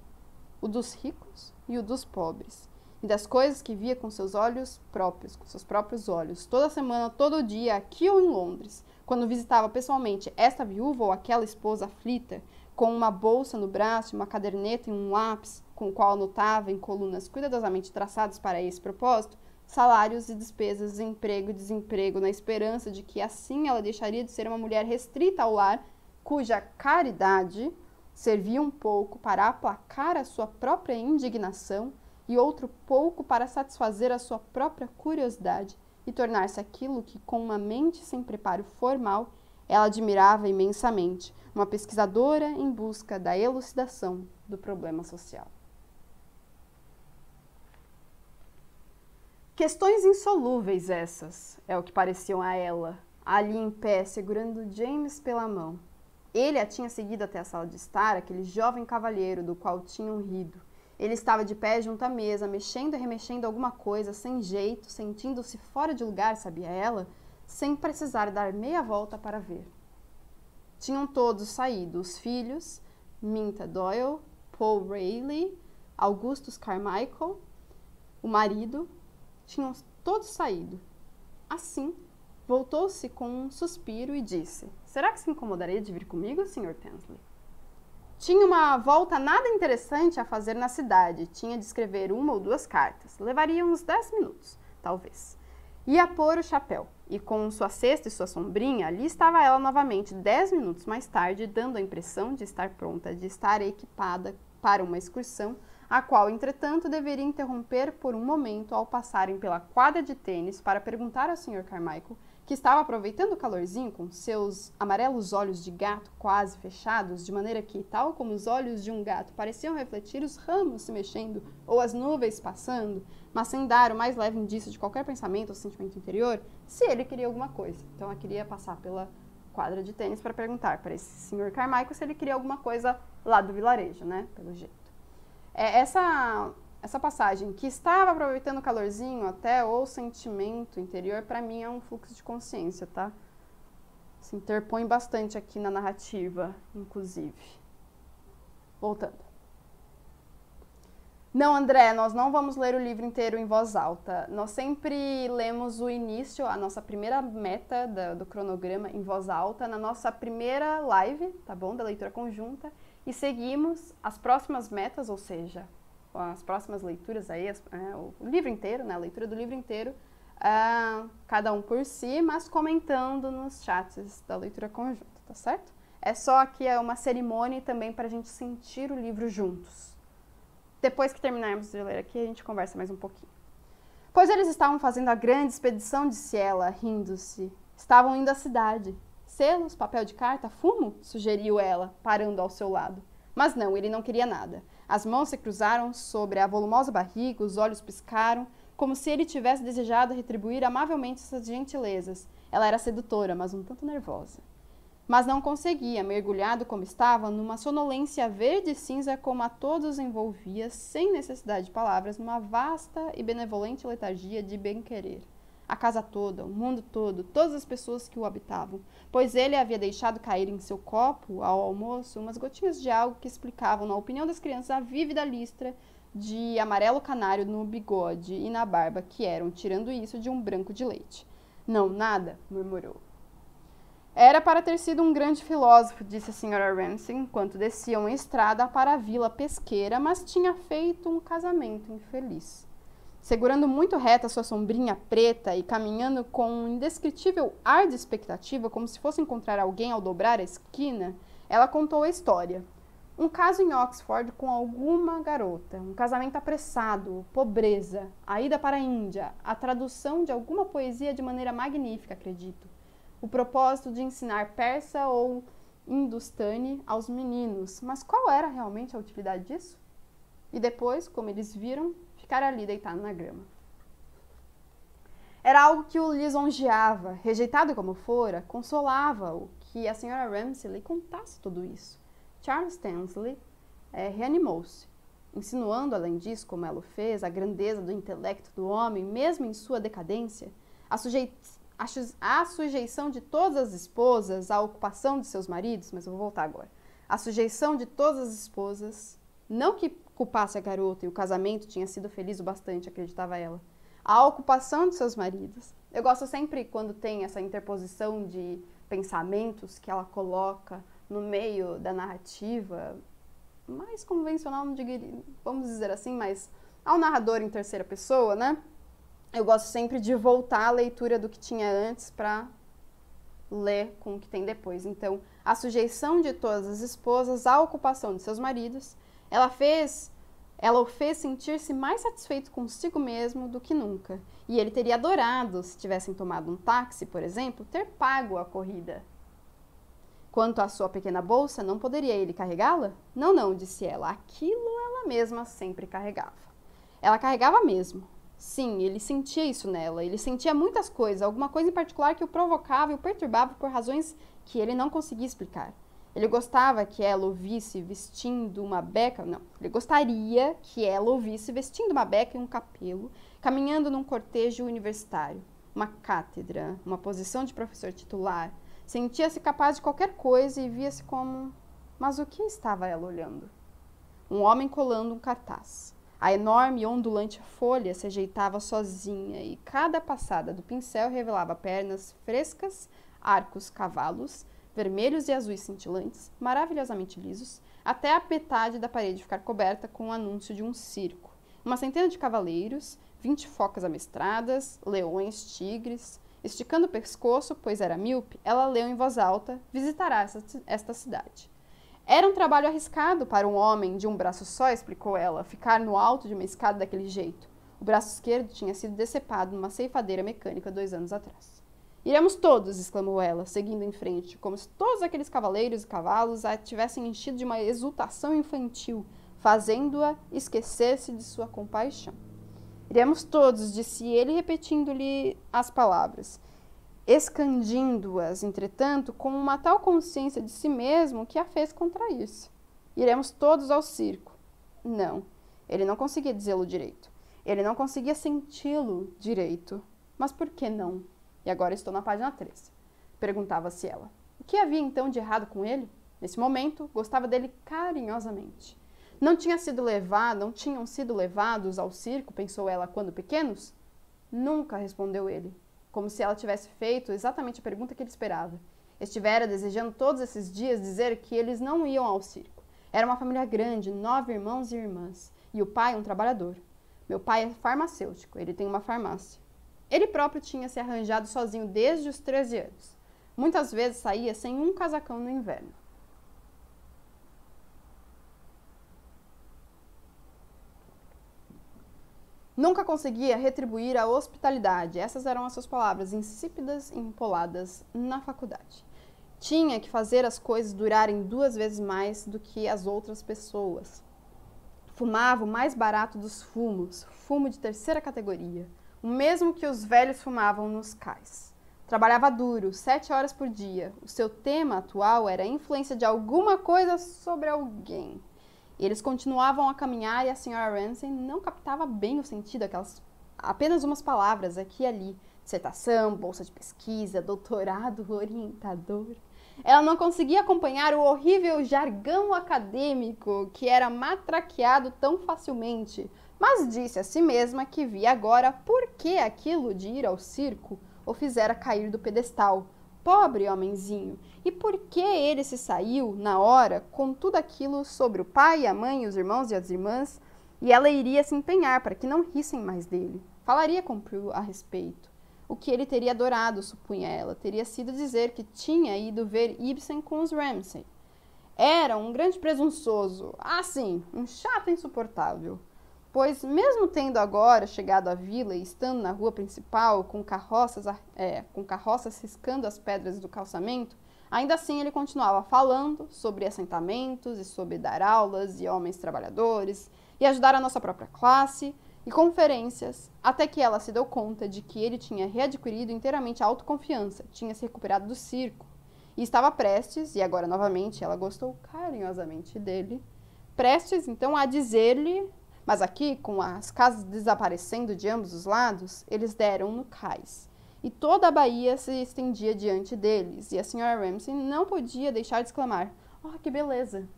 o dos ricos e o dos pobres, e das coisas que via com seus olhos próprios, com seus próprios olhos, toda semana, todo dia, aqui ou em Londres, quando visitava pessoalmente esta viúva ou aquela esposa aflita, com uma bolsa no braço, uma caderneta e um lápis, com o qual anotava em colunas cuidadosamente traçadas para esse propósito, salários e despesas, emprego e desemprego, na esperança de que assim ela deixaria de ser uma mulher restrita ao lar cuja caridade servia um pouco para aplacar a sua própria indignação e outro pouco para satisfazer a sua própria curiosidade e tornar-se aquilo que, com uma mente sem preparo formal, ela admirava imensamente, uma pesquisadora em busca da elucidação do problema social. Questões insolúveis essas, é o que pareciam a ela, ali em pé, segurando James pela mão. Ele a tinha seguido até a sala de estar, aquele jovem cavalheiro do qual tinham rido. Ele estava de pé junto à mesa, mexendo e remexendo alguma coisa, sem jeito, sentindo-se fora de lugar, sabia ela, sem precisar dar meia volta para ver. Tinham todos saído, os filhos, Minta Doyle, Paul Rayleigh, Augustus Carmichael, o marido, tinham todos saído. Assim, voltou-se com um suspiro e disse: Será que se incomodaria de vir comigo, Sr. Tensley? Tinha uma volta nada interessante a fazer na cidade. Tinha de escrever uma ou duas cartas. Levaria uns dez minutos, talvez. Ia pôr o chapéu. E com sua cesta e sua sombrinha, ali estava ela novamente, dez minutos mais tarde, dando a impressão de estar pronta, de estar equipada para uma excursão, a qual, entretanto, deveria interromper por um momento ao passarem pela quadra de tênis para perguntar ao Sr. Carmichael que estava aproveitando o calorzinho com seus amarelos olhos de gato quase fechados, de maneira que, tal como os olhos de um gato pareciam refletir os ramos se mexendo ou as nuvens passando, mas sem dar o mais leve indício de qualquer pensamento ou sentimento interior, se ele queria alguma coisa. Então ela queria passar pela quadra de tênis para perguntar para esse senhor Carmichael se ele queria alguma coisa lá do vilarejo, né? Pelo jeito. É, essa essa passagem que estava aproveitando o calorzinho até o sentimento interior, para mim é um fluxo de consciência, tá? Se interpõe bastante aqui na narrativa, inclusive. Voltando. Não, André, nós não vamos ler o livro inteiro em voz alta. Nós sempre lemos o início, a nossa primeira meta do, do cronograma em voz alta, na nossa primeira live, tá bom? Da leitura conjunta. E seguimos as próximas metas, ou seja, as próximas leituras aí, as, é, o livro inteiro, né? A leitura do livro inteiro, uh, cada um por si, mas comentando nos chats da leitura conjunta, tá certo? É só aqui é uma cerimônia também para a gente sentir o livro juntos. Depois que terminarmos de ler aqui, a gente conversa mais um pouquinho. Pois eles estavam fazendo a grande expedição, disse ela, rindo-se. Estavam indo à cidade. Selos, papel de carta, fumo? sugeriu ela, parando ao seu lado. Mas não, ele não queria nada. As mãos se cruzaram sobre a volumosa barriga, os olhos piscaram, como se ele tivesse desejado retribuir amavelmente essas gentilezas. Ela era sedutora, mas um tanto nervosa mas não conseguia, mergulhado como estava, numa sonolência verde e cinza como a todos envolvia, sem necessidade de palavras, numa vasta e benevolente letargia de bem-querer. A casa toda, o mundo todo, todas as pessoas que o habitavam, pois ele havia deixado cair em seu copo, ao almoço, umas gotinhas de algo que explicavam, na opinião das crianças, a vívida listra de amarelo canário no bigode e na barba, que eram, tirando isso, de um branco de leite. Não, nada, murmurou. Era para ter sido um grande filósofo, disse a senhora Ramsay, enquanto desciam a estrada para a vila pesqueira, mas tinha feito um casamento infeliz. Segurando muito reta sua sombrinha preta e caminhando com um indescritível ar de expectativa, como se fosse encontrar alguém ao dobrar a esquina, ela contou a história. Um caso em Oxford com alguma garota, um casamento apressado, pobreza, a ida para a Índia, a tradução de alguma poesia de maneira magnífica, acredito o propósito de ensinar persa ou hindustani aos meninos. Mas qual era realmente a utilidade disso? E depois, como eles viram, ficar ali deitado na grama. Era algo que o lisonjeava, rejeitado como fora, consolava-o que a senhora Ramsay lhe contasse tudo isso. Charles Tansley é, reanimou-se, insinuando, além disso, como ela o fez, a grandeza do intelecto do homem, mesmo em sua decadência, a, sujeit a sujeição de todas as esposas à ocupação de seus maridos, mas eu vou voltar agora. A sujeição de todas as esposas, não que culpasse a garota e o casamento tinha sido feliz o bastante, acreditava ela. A ocupação de seus maridos. Eu gosto sempre quando tem essa interposição de pensamentos que ela coloca no meio da narrativa, mais convencional, não diria, vamos dizer assim, mas ao narrador em terceira pessoa, né? eu gosto sempre de voltar à leitura do que tinha antes para ler com o que tem depois. Então, a sujeição de todas as esposas à ocupação de seus maridos, ela fez, ela o fez sentir-se mais satisfeito consigo mesmo do que nunca. E ele teria adorado, se tivessem tomado um táxi, por exemplo, ter pago a corrida. Quanto à sua pequena bolsa, não poderia ele carregá-la? Não, não, disse ela. Aquilo ela mesma sempre carregava. Ela carregava mesmo, Sim, ele sentia isso nela. Ele sentia muitas coisas, alguma coisa em particular que o provocava e o perturbava por razões que ele não conseguia explicar. Ele gostava que ela o visse vestindo uma beca. Não, ele gostaria que ela o visse vestindo uma beca e um capelo, caminhando num cortejo universitário, uma cátedra, uma posição de professor titular. Sentia-se capaz de qualquer coisa e via-se como. Mas o que estava ela olhando? Um homem colando um cartaz. A enorme e ondulante folha se ajeitava sozinha e cada passada do pincel revelava pernas frescas, arcos cavalos, vermelhos e azuis cintilantes, maravilhosamente lisos, até a metade da parede ficar coberta com o anúncio de um circo. Uma centena de cavaleiros, vinte focas amestradas, leões, tigres. Esticando o pescoço, pois era míope, ela leu em voz alta: visitará esta cidade. Era um trabalho arriscado para um homem de um braço só, explicou ela, ficar no alto de uma escada daquele jeito. O braço esquerdo tinha sido decepado numa ceifadeira mecânica dois anos atrás. Iremos todos, exclamou ela, seguindo em frente, como se todos aqueles cavaleiros e cavalos a tivessem enchido de uma exultação infantil, fazendo-a esquecer-se de sua compaixão. Iremos todos, disse ele, repetindo-lhe as palavras escandindo-as, entretanto, com uma tal consciência de si mesmo que a fez contrair-se. Iremos todos ao circo. Não, ele não conseguia dizê-lo direito. Ele não conseguia senti-lo direito. Mas por que não? E agora estou na página 13. Perguntava-se ela. O que havia então de errado com ele? Nesse momento, gostava dele carinhosamente. Não tinha sido levado, não tinham sido levados ao circo, pensou ela quando pequenos? Nunca, respondeu ele, como se ela tivesse feito exatamente a pergunta que ele esperava. Estivera desejando todos esses dias dizer que eles não iam ao circo. Era uma família grande, nove irmãos e irmãs, e o pai um trabalhador. Meu pai é farmacêutico, ele tem uma farmácia. Ele próprio tinha se arranjado sozinho desde os 13 anos. Muitas vezes saía sem um casacão no inverno. Nunca conseguia retribuir a hospitalidade. Essas eram as suas palavras, insípidas e empoladas na faculdade. Tinha que fazer as coisas durarem duas vezes mais do que as outras pessoas. Fumava o mais barato dos fumos, fumo de terceira categoria, o mesmo que os velhos fumavam nos cais. Trabalhava duro, sete horas por dia. O seu tema atual era a influência de alguma coisa sobre alguém. Eles continuavam a caminhar e a senhora Ramsay não captava bem o sentido daquelas apenas umas palavras aqui e ali. Dissertação, bolsa de pesquisa, doutorado, orientador. Ela não conseguia acompanhar o horrível jargão acadêmico que era matraqueado tão facilmente, mas disse a si mesma que via agora por que aquilo de ir ao circo o fizera cair do pedestal. Pobre homenzinho! E por que ele se saiu, na hora, com tudo aquilo sobre o pai, a mãe, os irmãos e as irmãs, e ela iria se empenhar para que não rissem mais dele? Falaria com Prue a respeito. O que ele teria adorado, supunha ela, teria sido dizer que tinha ido ver Ibsen com os Ramsay. Era um grande presunçoso, assim, um chato insuportável. Pois, mesmo tendo agora chegado à vila e estando na rua principal, com carroças, é, com carroças riscando as pedras do calçamento, ainda assim ele continuava falando sobre assentamentos e sobre dar aulas e homens trabalhadores e ajudar a nossa própria classe e conferências, até que ela se deu conta de que ele tinha readquirido inteiramente a autoconfiança, tinha se recuperado do circo e estava prestes, e agora novamente ela gostou carinhosamente dele, prestes então a dizer-lhe, mas aqui com as casas desaparecendo de ambos os lados, eles deram no cais. E toda a Bahia se estendia diante deles, e a senhora Ramsay não podia deixar de exclamar: "Oh, que beleza!"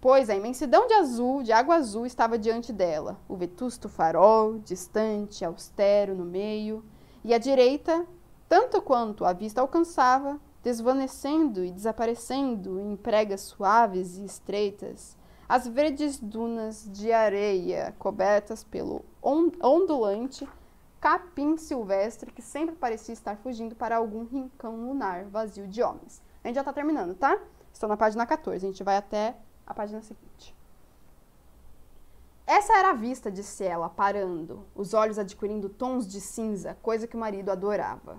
pois a imensidão de azul, de água azul, estava diante dela, o vetusto farol, distante, austero no meio, e à direita, tanto quanto a vista alcançava, desvanecendo e desaparecendo em pregas suaves e estreitas, as verdes dunas de areia cobertas pelo ondulante capim silvestre que sempre parecia estar fugindo para algum rincão lunar vazio de homens. A gente já está terminando, tá? Estou na página 14, a gente vai até a página seguinte. Essa era a vista, disse ela, parando, os olhos adquirindo tons de cinza, coisa que o marido adorava.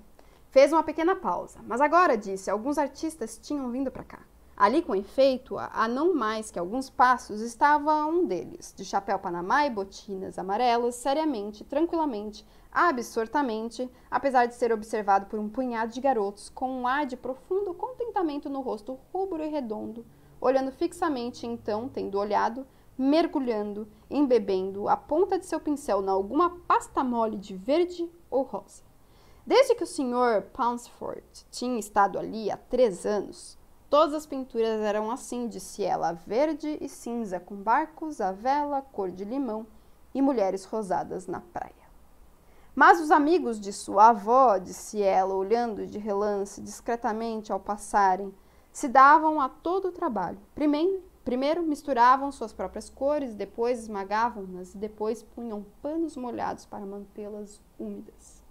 Fez uma pequena pausa, mas agora, disse, alguns artistas tinham vindo para cá. Ali, com efeito, a não mais que alguns passos, estava um deles, de chapéu panamá e botinas amarelas, seriamente, tranquilamente, absortamente, apesar de ser observado por um punhado de garotos com um ar de profundo contentamento no rosto rubro e redondo, olhando fixamente, então, tendo olhado, mergulhando, embebendo a ponta de seu pincel na alguma pasta mole de verde ou rosa. Desde que o Sr. Paunsford tinha estado ali há três anos, todas as pinturas eram assim, disse ela, verde e cinza, com barcos, a vela, cor de limão e mulheres rosadas na praia. Mas os amigos de sua avó, disse ela, olhando de relance discretamente ao passarem, se davam a todo o trabalho. Primeiro, primeiro misturavam suas próprias cores, depois esmagavam-nas e depois punham panos molhados para mantê-las úmidas.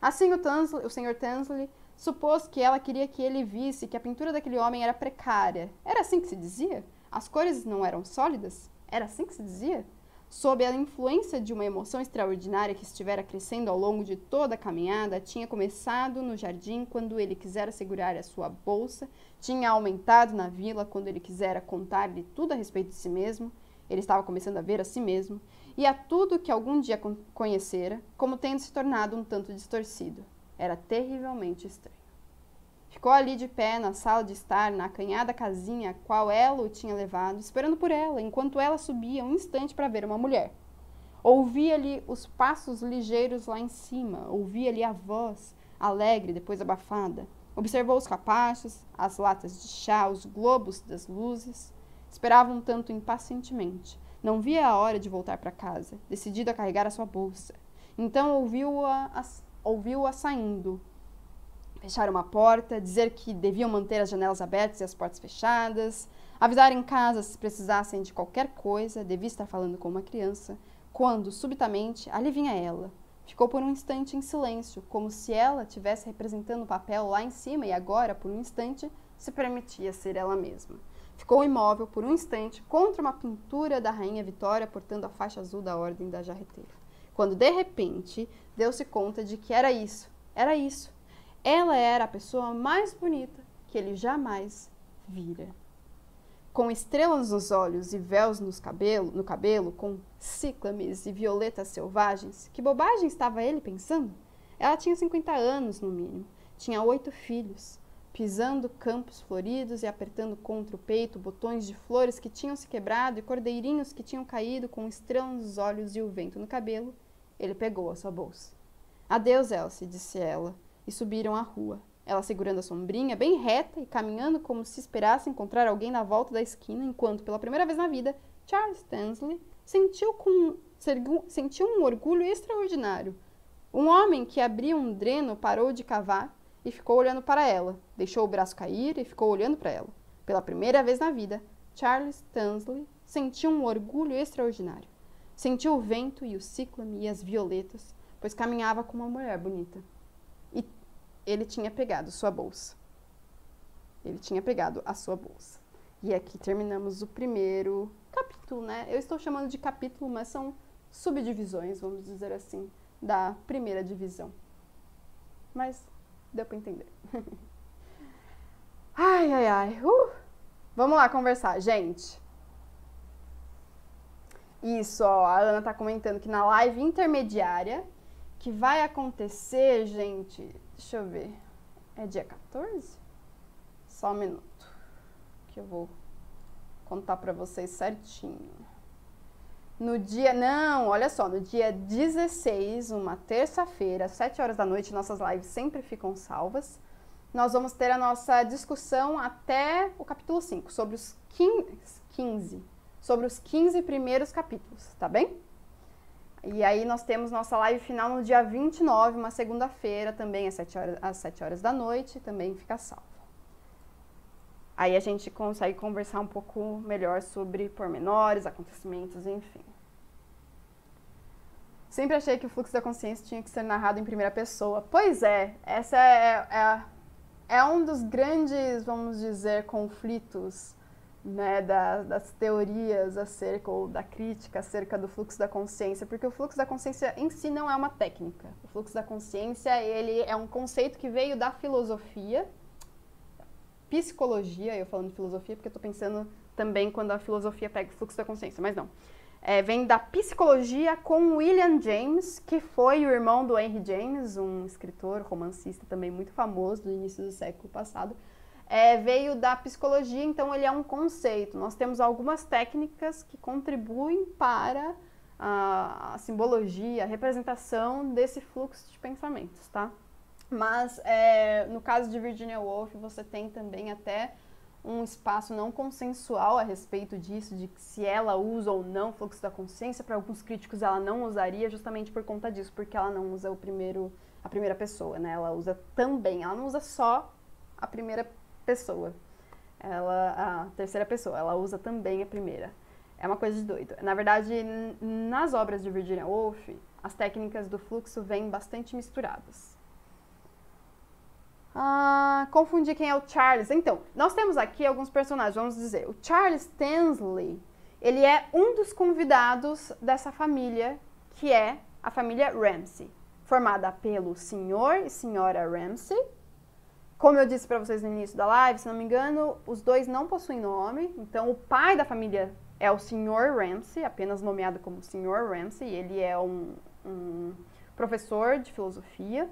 Assim, o, Tansley, o Sr. Tansley supôs que ela queria que ele visse que a pintura daquele homem era precária. Era assim que se dizia? As cores não eram sólidas? Era assim que se dizia? Sob a influência de uma emoção extraordinária que estivera crescendo ao longo de toda a caminhada, tinha começado no jardim quando ele quisera segurar a sua bolsa, tinha aumentado na vila quando ele quisera contar-lhe tudo a respeito de si mesmo, ele estava começando a ver a si mesmo, e a tudo que algum dia conhecera, como tendo se tornado um tanto distorcido. Era terrivelmente estranho. Ficou ali de pé na sala de estar, na acanhada casinha a qual ela o tinha levado, esperando por ela, enquanto ela subia um instante para ver uma mulher. Ouvia-lhe os passos ligeiros lá em cima, ouvia-lhe a voz, alegre, depois abafada. Observou os capachos, as latas de chá, os globos das luzes. Esperava um tanto impacientemente. Não via a hora de voltar para casa, decidido a carregar a sua bolsa. Então ouviu-a ouviu -a saindo. Fechar uma porta, dizer que deviam manter as janelas abertas e as portas fechadas, avisar em casa se precisassem de qualquer coisa, devia estar falando com uma criança, quando, subitamente, ali vinha ela. Ficou por um instante em silêncio, como se ela tivesse representando o papel lá em cima e agora, por um instante, se permitia ser ela mesma. Ficou imóvel por um instante contra uma pintura da Rainha Vitória portando a faixa azul da Ordem da Jarreteira. Quando de repente deu-se conta de que era isso, era isso. Ela era a pessoa mais bonita que ele jamais vira. Com estrelas nos olhos e véus nos cabelo, no cabelo, com cíclames e violetas selvagens, que bobagem estava ele pensando? Ela tinha 50 anos, no mínimo. Tinha oito filhos pisando campos floridos e apertando contra o peito botões de flores que tinham se quebrado e cordeirinhos que tinham caído com estrelas nos olhos e o vento no cabelo, ele pegou a sua bolsa. Adeus, Elsie, disse ela, e subiram a rua, ela segurando a sombrinha bem reta e caminhando como se esperasse encontrar alguém na volta da esquina, enquanto, pela primeira vez na vida, Charles Tansley sentiu, com, sentiu um orgulho extraordinário. Um homem que abria um dreno parou de cavar e ficou olhando para ela. Deixou o braço cair e ficou olhando para ela. Pela primeira vez na vida, Charles Tansley sentiu um orgulho extraordinário. Sentiu o vento e o ciclone e as violetas, pois caminhava com uma mulher bonita. E ele tinha pegado sua bolsa. Ele tinha pegado a sua bolsa. E aqui terminamos o primeiro capítulo, né? Eu estou chamando de capítulo, mas são subdivisões, vamos dizer assim, da primeira divisão. Mas Deu pra entender. ai, ai, ai. Uh! Vamos lá conversar, gente. Isso, ó, a Ana tá comentando que na live intermediária, que vai acontecer, gente, deixa eu ver, é dia 14? Só um minuto, que eu vou contar pra vocês certinho. No dia, não, olha só, no dia 16, uma terça-feira, às 7 horas da noite, nossas lives sempre ficam salvas. Nós vamos ter a nossa discussão até o capítulo 5, sobre os 15, sobre os 15 primeiros capítulos, tá bem? E aí nós temos nossa live final no dia 29, uma segunda-feira, também às 7 horas, às 7 horas da noite, também fica salvo. Aí a gente consegue conversar um pouco melhor sobre pormenores, acontecimentos, enfim. Sempre achei que o fluxo da consciência tinha que ser narrado em primeira pessoa. Pois é, essa é, é, é um dos grandes, vamos dizer, conflitos né, das, das teorias acerca, ou da crítica acerca do fluxo da consciência, porque o fluxo da consciência em si não é uma técnica. O fluxo da consciência, ele é um conceito que veio da filosofia, psicologia, eu falando de filosofia, porque tô pensando também quando a filosofia pega o fluxo da consciência, mas não. É, vem da psicologia com William James, que foi o irmão do Henry James, um escritor, romancista também muito famoso do início do século passado. É, veio da psicologia, então ele é um conceito. Nós temos algumas técnicas que contribuem para a, a simbologia, a representação desse fluxo de pensamentos, tá? Mas é, no caso de Virginia Woolf, você tem também até um espaço não consensual a respeito disso, de se ela usa ou não fluxo da consciência. Para alguns críticos, ela não usaria justamente por conta disso, porque ela não usa o primeiro, a primeira pessoa, né? Ela usa também, ela não usa só a primeira pessoa, ela a terceira pessoa, ela usa também a primeira. É uma coisa de doido. Na verdade, nas obras de Virginia Woolf, as técnicas do fluxo vêm bastante misturadas. Ah, confundi quem é o Charles. Então, nós temos aqui alguns personagens, vamos dizer. O Charles Tansley, ele é um dos convidados dessa família, que é a família Ramsey, formada pelo senhor e senhora Ramsey. Como eu disse para vocês no início da live, se não me engano, os dois não possuem nome. Então, o pai da família é o senhor Ramsey, apenas nomeado como senhor Ramsey. Ele é um, um professor de filosofia.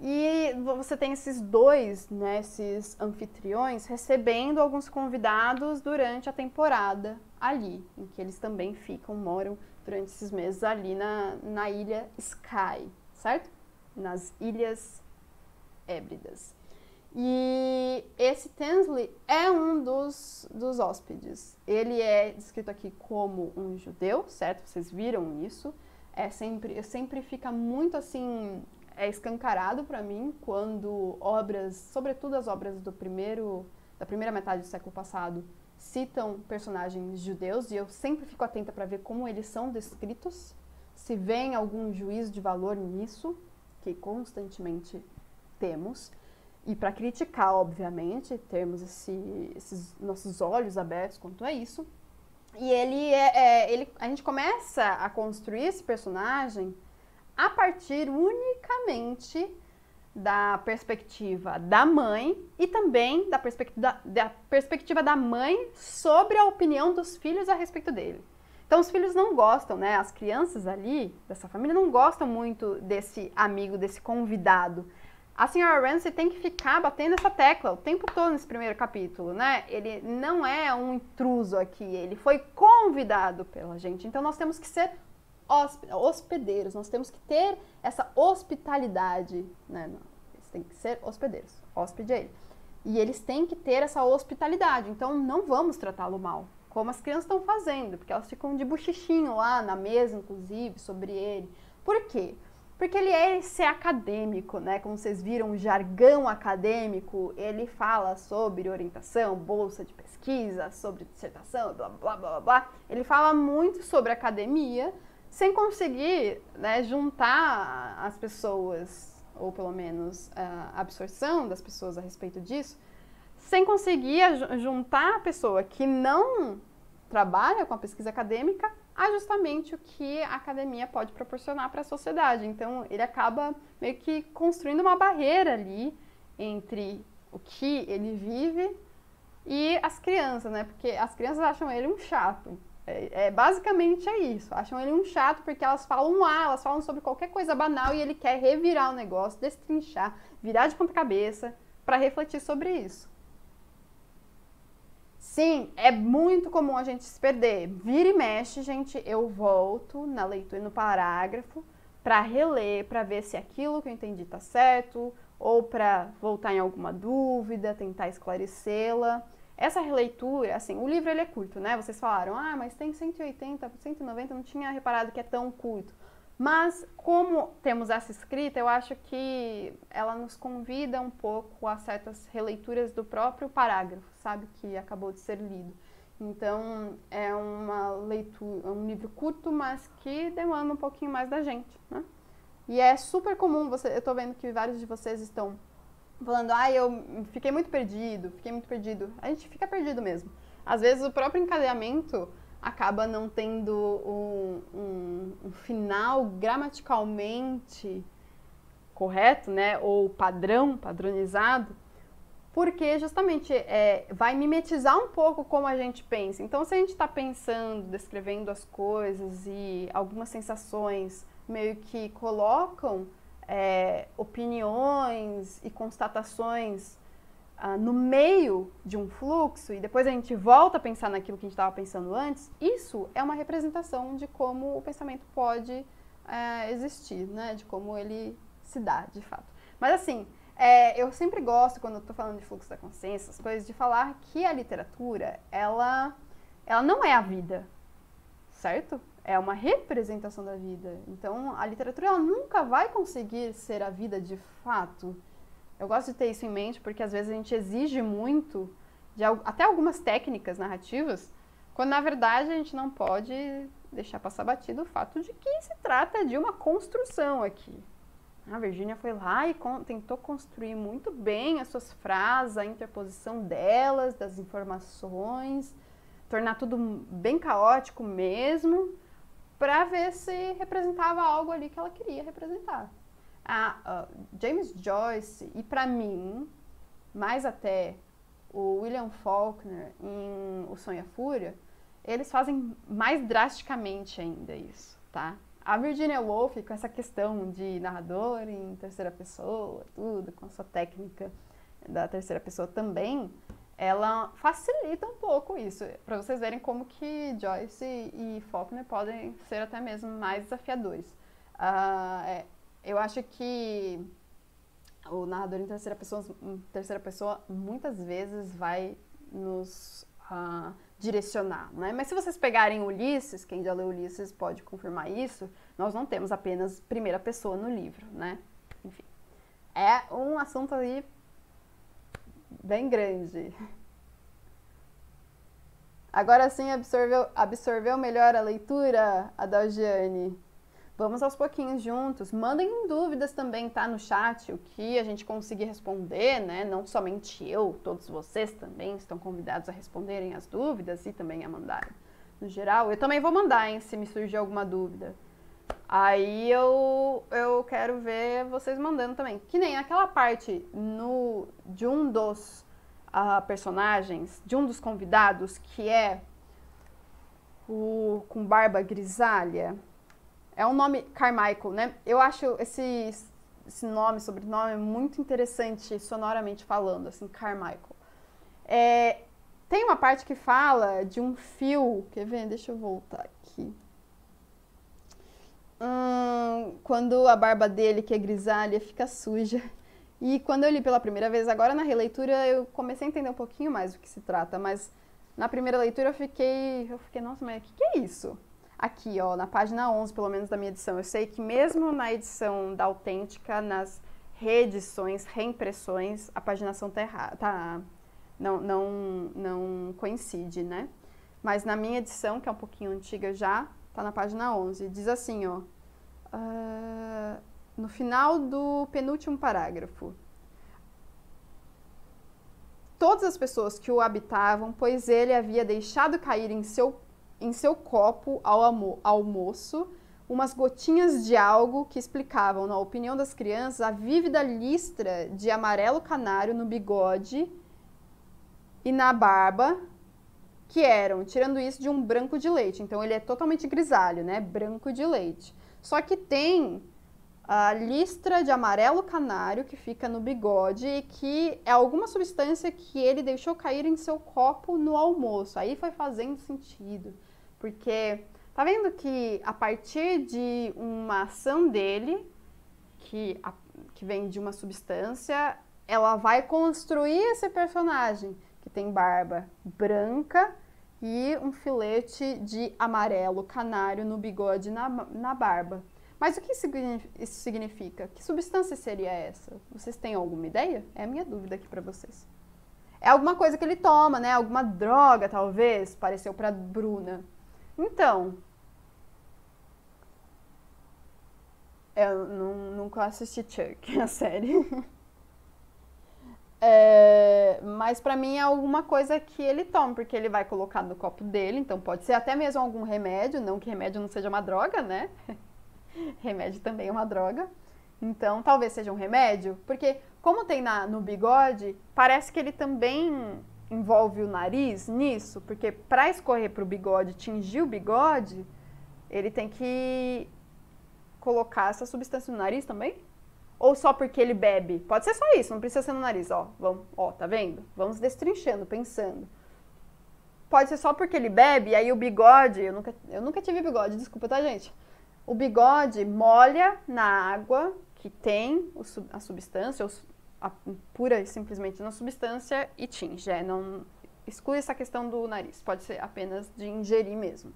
E você tem esses dois, né, esses anfitriões, recebendo alguns convidados durante a temporada ali, em que eles também ficam, moram durante esses meses ali na, na ilha Sky, certo? Nas Ilhas Hébridas. E esse Tinsley é um dos, dos hóspedes. Ele é descrito aqui como um judeu, certo? Vocês viram isso. É sempre, sempre fica muito assim é escancarado para mim quando obras, sobretudo as obras do primeiro, da primeira metade do século passado, citam personagens judeus e eu sempre fico atenta para ver como eles são descritos, se vem algum juízo de valor nisso, que constantemente temos. E para criticar, obviamente, termos esse, esses nossos olhos abertos quanto a isso. E ele é, é, ele, a gente começa a construir esse personagem a partir unicamente da perspectiva da mãe e também da perspectiva da, perspectiva da mãe sobre a opinião dos filhos a respeito dele. Então os filhos não gostam, né? As crianças ali dessa família não gostam muito desse amigo, desse convidado. A senhora Ramsey tem que ficar batendo essa tecla o tempo todo nesse primeiro capítulo, né? Ele não é um intruso aqui, ele foi convidado pela gente. Então nós temos que ser hospedeiros, nós temos que ter essa hospitalidade, né? Eles têm que ser hospedeiros, hóspede é ele. E eles têm que ter essa hospitalidade, então não vamos tratá-lo mal, como as crianças estão fazendo, porque elas ficam de buchichinho lá na mesa, inclusive, sobre ele. Por quê? Porque ele é esse acadêmico, né? Como vocês viram, o jargão acadêmico, ele fala sobre orientação, bolsa de pesquisa, sobre dissertação, blá blá blá blá. Ele fala muito sobre academia, sem conseguir né, juntar as pessoas, ou pelo menos a absorção das pessoas a respeito disso, sem conseguir juntar a pessoa que não trabalha com a pesquisa acadêmica a justamente o que a academia pode proporcionar para a sociedade. Então, ele acaba meio que construindo uma barreira ali entre o que ele vive e as crianças, né? Porque as crianças acham ele um chato. É, é, basicamente é isso. Acham ele um chato porque elas falam ah, elas falam sobre qualquer coisa banal e ele quer revirar o negócio, destrinchar, virar de ponta cabeça para refletir sobre isso. Sim, é muito comum a gente se perder. Vira e mexe, gente, eu volto na leitura no parágrafo para reler, para ver se aquilo que eu entendi está certo, ou para voltar em alguma dúvida, tentar esclarecê-la. Essa releitura, assim, o livro ele é curto, né? Vocês falaram, ah, mas tem 180, 190, não tinha reparado que é tão curto. Mas como temos essa escrita, eu acho que ela nos convida um pouco a certas releituras do próprio parágrafo, sabe, que acabou de ser lido. Então é uma leitura, é um livro curto, mas que demanda um pouquinho mais da gente, né? E é super comum, você, eu estou vendo que vários de vocês estão falando, ah, eu fiquei muito perdido, fiquei muito perdido. A gente fica perdido mesmo. Às vezes o próprio encadeamento acaba não tendo um, um, um final gramaticalmente correto, né, ou padrão, padronizado, porque justamente é, vai mimetizar um pouco como a gente pensa. Então, se a gente está pensando, descrevendo as coisas e algumas sensações meio que colocam é, opiniões e constatações ah, no meio de um fluxo e depois a gente volta a pensar naquilo que a gente estava pensando antes, isso é uma representação de como o pensamento pode é, existir, né? De como ele se dá, de fato. Mas assim, é, eu sempre gosto, quando estou falando de fluxo da consciência, as coisas, de falar que a literatura, ela, ela não é a vida, certo? é uma representação da vida. Então, a literatura ela nunca vai conseguir ser a vida de fato. Eu gosto de ter isso em mente porque às vezes a gente exige muito de até algumas técnicas narrativas, quando na verdade a gente não pode deixar passar batido o fato de que se trata de uma construção aqui. A Virginia foi lá e con tentou construir muito bem as suas frases, a interposição delas, das informações, tornar tudo bem caótico mesmo para ver se representava algo ali que ela queria representar. A uh, James Joyce e para mim, mais até o William Faulkner em O Sonho e a Fúria, eles fazem mais drasticamente ainda isso, tá? A Virginia Woolf, com essa questão de narrador em terceira pessoa, tudo, com a sua técnica da terceira pessoa também, ela facilita um pouco isso, para vocês verem como que Joyce e Faulkner podem ser até mesmo mais desafiadores. Uh, é, eu acho que o narrador em terceira pessoa, terceira pessoa muitas vezes vai nos uh, direcionar, né? Mas se vocês pegarem Ulisses, quem já leu Ulisses pode confirmar isso, nós não temos apenas primeira pessoa no livro, né? Enfim, é um assunto aí bem grande. Agora sim absorveu, absorveu melhor a leitura, Adalgiane? Vamos aos pouquinhos juntos. Mandem dúvidas também, tá? No chat, o que a gente conseguir responder, né? Não somente eu, todos vocês também estão convidados a responderem as dúvidas e também a mandarem. No geral, eu também vou mandar, hein, se me surgir alguma dúvida. Aí eu, eu quero ver vocês mandando também. Que nem aquela parte no, de um dos uh, personagens, de um dos convidados, que é o com barba grisalha é um nome Carmichael, né? Eu acho esse, esse nome, sobrenome, muito interessante sonoramente falando, assim, Carmichael. É, tem uma parte que fala de um fio. Quer ver? Deixa eu voltar aqui. Hum, quando a barba dele, que é grisalha, fica suja. E quando eu li pela primeira vez, agora na releitura, eu comecei a entender um pouquinho mais do que se trata, mas na primeira leitura eu fiquei. Eu fiquei, nossa, mas o que, que é isso? Aqui, ó, na página 11, pelo menos da minha edição. Eu sei que mesmo na edição da autêntica, nas reedições, reimpressões, a paginação tá errada, tá, não, não, não coincide, né? Mas na minha edição, que é um pouquinho antiga já, tá na página 11. Diz assim, ó, uh, no final do penúltimo parágrafo. Todas as pessoas que o habitavam, pois ele havia deixado cair em seu em seu copo ao almoço umas gotinhas de algo que explicavam, na opinião das crianças, a vívida listra de amarelo canário no bigode e na barba, que eram, tirando isso, de um branco de leite. Então ele é totalmente grisalho, né? Branco de leite. Só que tem a listra de amarelo canário que fica no bigode e que é alguma substância que ele deixou cair em seu copo no almoço. Aí foi fazendo sentido. Porque tá vendo que a partir de uma ação dele, que, a, que vem de uma substância, ela vai construir esse personagem que tem barba branca e um filete de amarelo canário no bigode na, na barba. Mas o que isso significa? Que substância seria essa? Vocês têm alguma ideia? É a minha dúvida aqui para vocês. É alguma coisa que ele toma, né? Alguma droga, talvez, pareceu para Bruna. Então, eu não, nunca assisti Chuck, a série. É, mas para mim é alguma coisa que ele toma, porque ele vai colocar no copo dele, então pode ser até mesmo algum remédio, não que remédio não seja uma droga, né? remédio também é uma droga. Então, talvez seja um remédio, porque como tem na, no bigode, parece que ele também envolve o nariz nisso, porque para escorrer para o bigode, tingir o bigode, ele tem que colocar essa substância no nariz também? Ou só porque ele bebe? Pode ser só isso, não precisa ser no nariz, ó. Vamos, ó, tá vendo? Vamos destrinchando, pensando. Pode ser só porque ele bebe, e aí o bigode, eu nunca, eu nunca tive bigode, desculpa, tá, gente? O bigode molha na água que tem a substância, a pura e simplesmente na substância e tinge. É, não exclui essa questão do nariz, pode ser apenas de ingerir mesmo.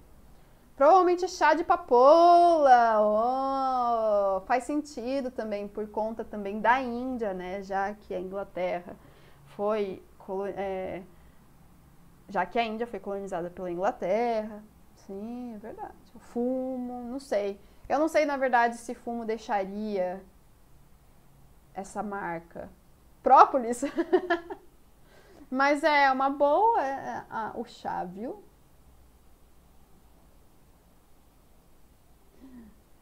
Provavelmente chá de papoula, oh, faz sentido também por conta também da Índia, né? Já que a Inglaterra foi é, já que a Índia foi colonizada pela Inglaterra, sim, é verdade. O fumo, não sei. Eu não sei na verdade se fumo deixaria essa marca. Própolis. Mas é uma boa é, é, o chá, viu?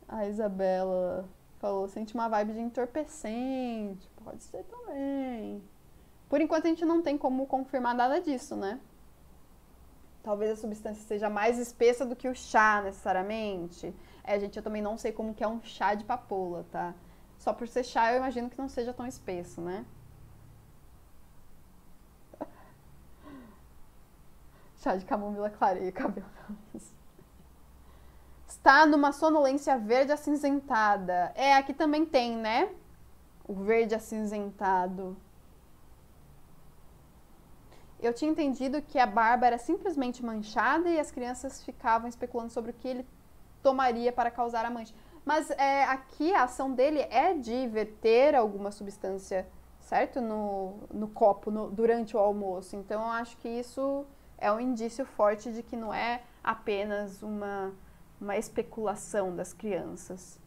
A Isabela falou, sente uma vibe de entorpecente. Pode ser também. Por enquanto a gente não tem como confirmar nada disso, né? Talvez a substância seja mais espessa do que o chá, necessariamente. É, gente, eu também não sei como que é um chá de papoula, tá? Só por ser chá, eu imagino que não seja tão espesso, né? chá de camomila clareia o cabelo. Está numa sonolência verde acinzentada. É, aqui também tem, né? o verde acinzentado. Eu tinha entendido que a barba era simplesmente manchada e as crianças ficavam especulando sobre o que ele tomaria para causar a mancha. Mas é, aqui a ação dele é de verter alguma substância, certo? No, no copo no, durante o almoço. Então eu acho que isso é um indício forte de que não é apenas uma, uma especulação das crianças.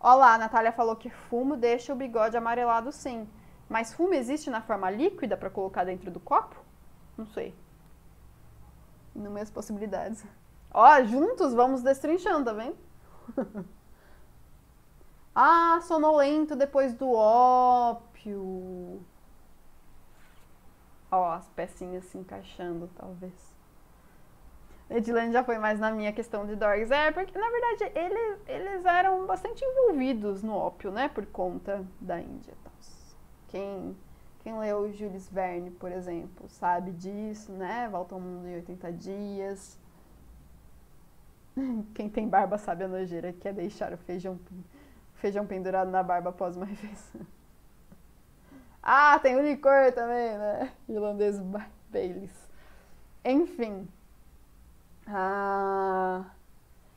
Olá, a Natália falou que fumo deixa o bigode amarelado sim. Mas fumo existe na forma líquida para colocar dentro do copo? Não sei. Inúmeras possibilidades. Ó, juntos vamos destrinchando, tá vendo? ah, sonolento depois do ópio. Ó, as pecinhas se encaixando, talvez. Edilene já foi mais na minha questão de dogs. É, porque na verdade eles, eles eram bastante envolvidos no ópio, né? Por conta da Índia. Então, quem, quem leu Jules Verne, por exemplo, sabe disso, né? Volta ao mundo em 80 dias. Quem tem barba sabe a nojeira que é deixar o feijão, feijão pendurado na barba após uma refeição. Ah, tem o licor também, né? Irlandês Baileys. Enfim. Ah,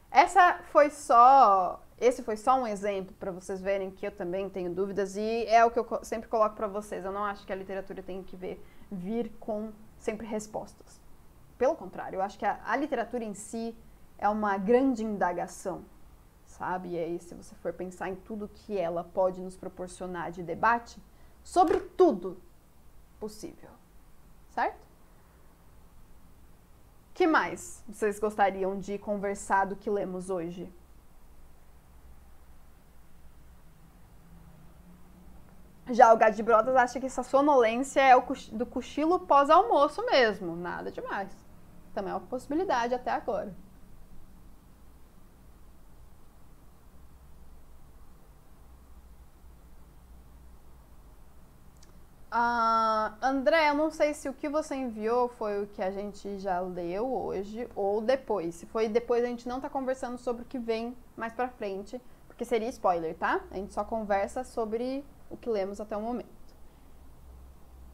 essa foi só. Esse foi só um exemplo para vocês verem que eu também tenho dúvidas e é o que eu sempre coloco para vocês. Eu não acho que a literatura tem que ver, vir com sempre respostas. Pelo contrário, eu acho que a, a literatura em si é uma grande indagação, sabe? E aí, se você for pensar em tudo que ela pode nos proporcionar de debate, sobre tudo possível, certo? que mais vocês gostariam de conversar do que lemos hoje? Já o Gado de Brotas acha que essa sonolência é do cochilo pós-almoço mesmo. Nada demais. Também é uma possibilidade até agora. Uh, André, eu não sei se o que você enviou foi o que a gente já leu hoje ou depois. Se foi depois, a gente não tá conversando sobre o que vem mais pra frente, porque seria spoiler, tá? A gente só conversa sobre o que lemos até o momento.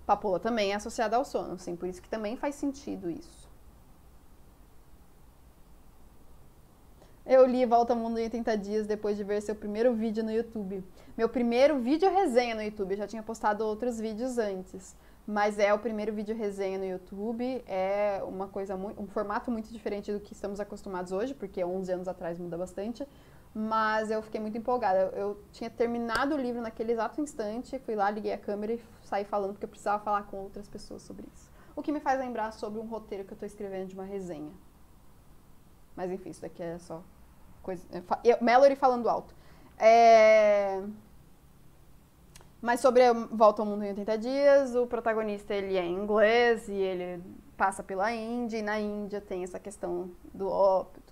Papoula também é associada ao sono, sim, por isso que também faz sentido isso. Eu li Volta ao Mundo em 80 Dias depois de ver seu primeiro vídeo no YouTube. Meu primeiro vídeo resenha no YouTube, eu já tinha postado outros vídeos antes. Mas é o primeiro vídeo resenha no YouTube, é uma coisa muito, um formato muito diferente do que estamos acostumados hoje, porque 11 anos atrás muda bastante. Mas eu fiquei muito empolgada. Eu, tinha terminado o livro naquele exato instante, fui lá, liguei a câmera e saí falando porque eu precisava falar com outras pessoas sobre isso. O que me faz lembrar sobre um roteiro que eu estou escrevendo de uma resenha. Mas enfim, isso daqui é só coisa. Eu, Mallory falando alto. É... Mas sobre Volta ao Mundo em 80 Dias, o protagonista ele é inglês e ele passa pela Índia, e na Índia tem essa questão do ópio.